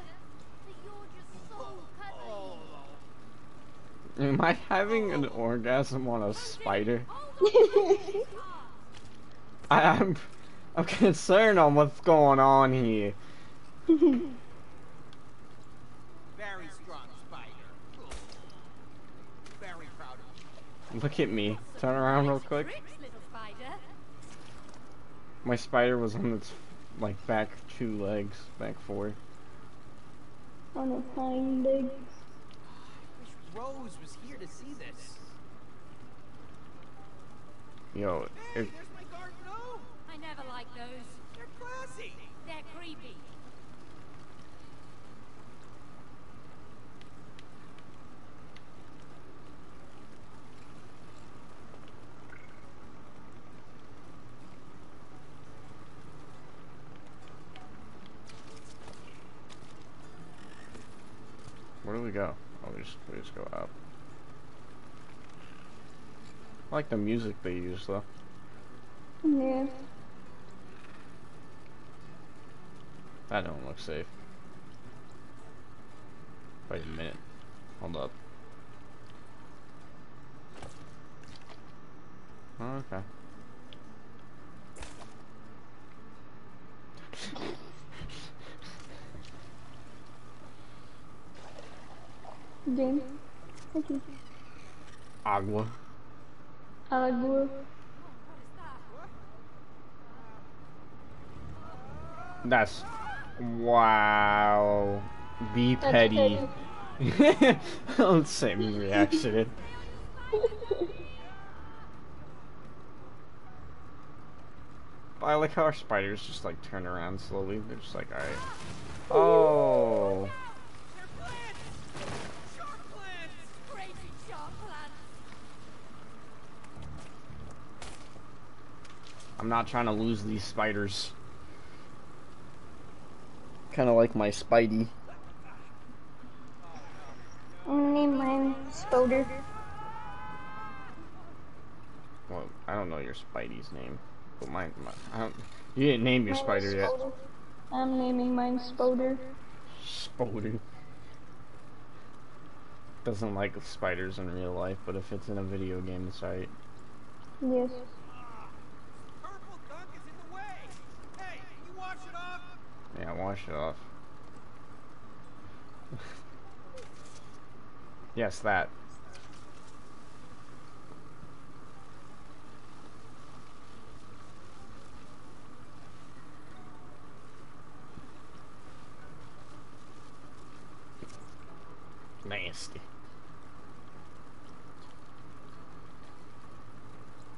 but you're just so cuddly. *laughs*
Am I having an orgasm on a spider? *laughs* I, I'm I'm concerned on what's going on here.
Very strong spider. Very proud of you.
Look at me. Turn around real quick.
Tricks, little spider.
My spider was on its like back two legs, back four.
On the hind legs.
Wish Rose was here to see this.
Yo,
Hey,
if,
there's my garden gnome.
I never like those.
They're classy.
They're creepy.
where do we go? We just we just go up. I like the music they use though.
Yeah.
That don't look safe. Wait a minute. Hold up. Okay.
James. Thank you.
Agua.
Agua.
That's wow. Be
That's
petty.
petty. *laughs*
Same reaction. *laughs* But I like how our spiders just like turn around slowly. They're just like, alright. Oh. I'm not trying to lose these spiders. Kind of like my Spidey.
I'm name mine Spoder.
Well, I don't know your Spidey's name, but mine, my, I don't. You didn't name your
Mine
spider yet.
I'm naming mine Spoder.
Spoder. Doesn't like spiders in real life, but if it's in a video game, it's alright.
Yes.
Purple gunk is in the way! Hey, can you wash it off?
Yeah, wash it off. *laughs* yes, that. Nasty.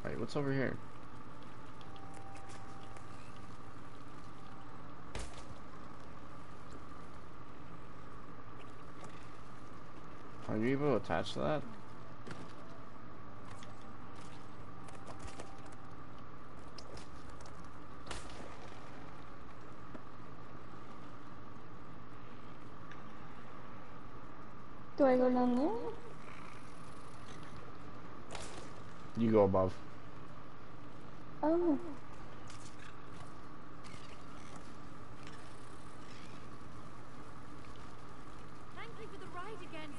Wait, what's over here? You able to attach to that?
Do I go down there?
You go above.
Oh.
Thank you for the ride again,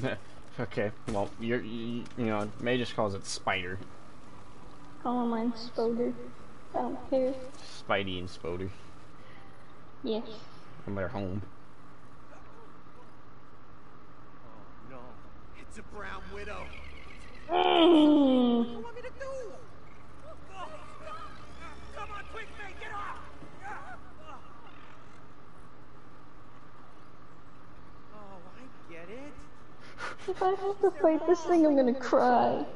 Spider.
Okay, well, you're, you, you know, May just calls it Spider.
Call mine Spoder. I don't care.
Spidey and Spoder.
Yes.
And they're home.
Oh no, it's a brown widow.
Mm.
What do you want me to do? Oh, come on, quick, May, get off! Oh, I get it.
If I have to fight this thing, I'm gonna cry.
Yeah, it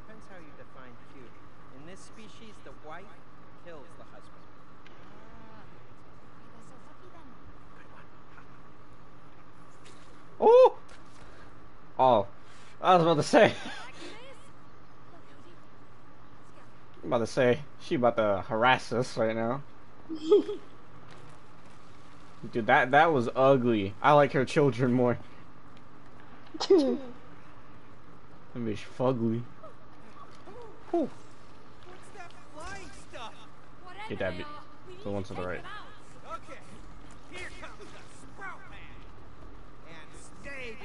depends how you define cute. In this species, the wife kills the husband.
They're so lucky then.
Oh! Oh, I was about to say. *laughs* I'm about to say, she about to harass us right now. *laughs* Dude, that that was ugly. I like her children more. *laughs* That bitch fugly. Whew.
What's that flying stuff?
Whatever
Get that
they
bit-
are,
the ones
to
the right.
Okay, here comes the Sprout Man. And stay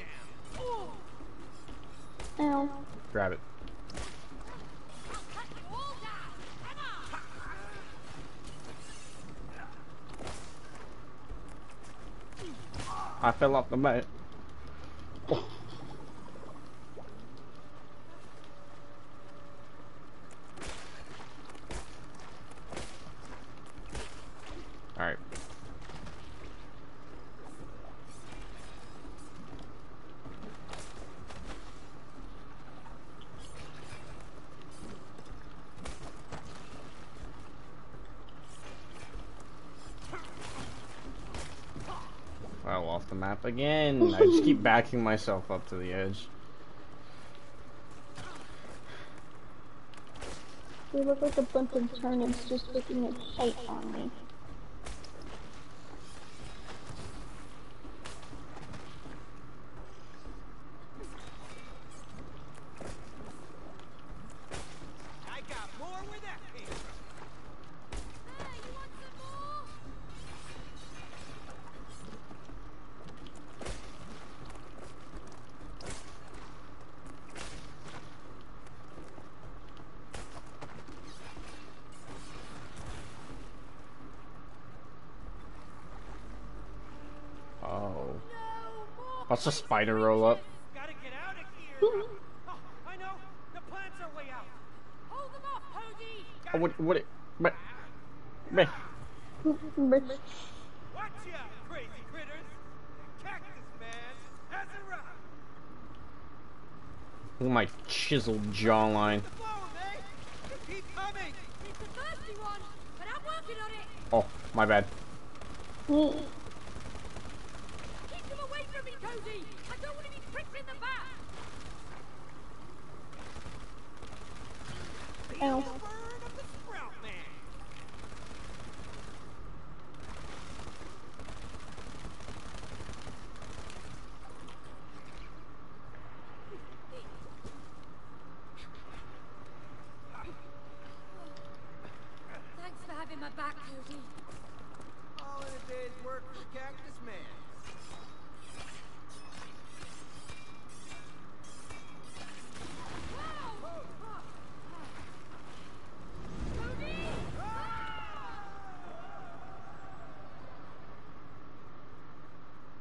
down.
Ow.
Grab it. I fell off the mat. Alright. Fell map again. I just keep *laughs* backing myself up to the edge.
They look like a bunch of turnips just looking at shite on me.
Watch the spider roll up.
Gotta get out of here. oh, I know. The plants are way out.
Hold them off, Cody.
Oh, what? What? It, but, but,
Bitch.
What? out, crazy critters! The Cactus Man has arrived!
Look at my chiseled jawline.
The phone, eh? *laughs* Just keep coming!
It's a thirsty one, but I'm working on it.
Oh, my bad.
Well,
Keep them away from me, Cody. I don't want to be pricked in the back.
Ow.
Bird of the Sprout Man!
Thanks for having my back, Cody.
All in a day's work for Cactus Man.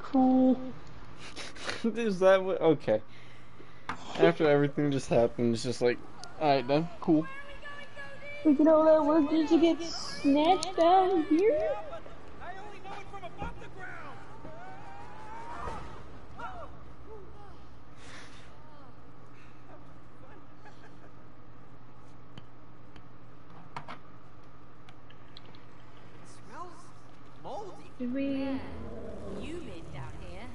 Cody!
cool.
Is that what? Okay. After everything just happened, it's just like, alright then, cool.
Look at all that work just to get snatched down here?
But I only know it from above the ground!
smells moldy.
Did we...
Humid down here.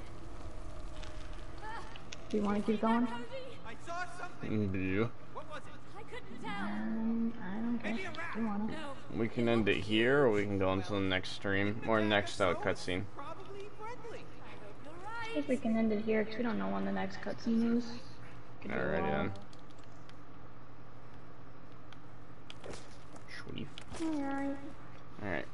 Do you want to keep going?
Cody,
I saw something!
Yeah.
What was it?
I couldn't tell.
Um, I don't
Maybe
guess.
a rat.
Do you want to?
No.
We can end it here, or we can go into the next stream, or next uh, cutscene.
I think we can end it here because we don't know when the next cutscene is.
Alrighty then.
Alright.
Alright.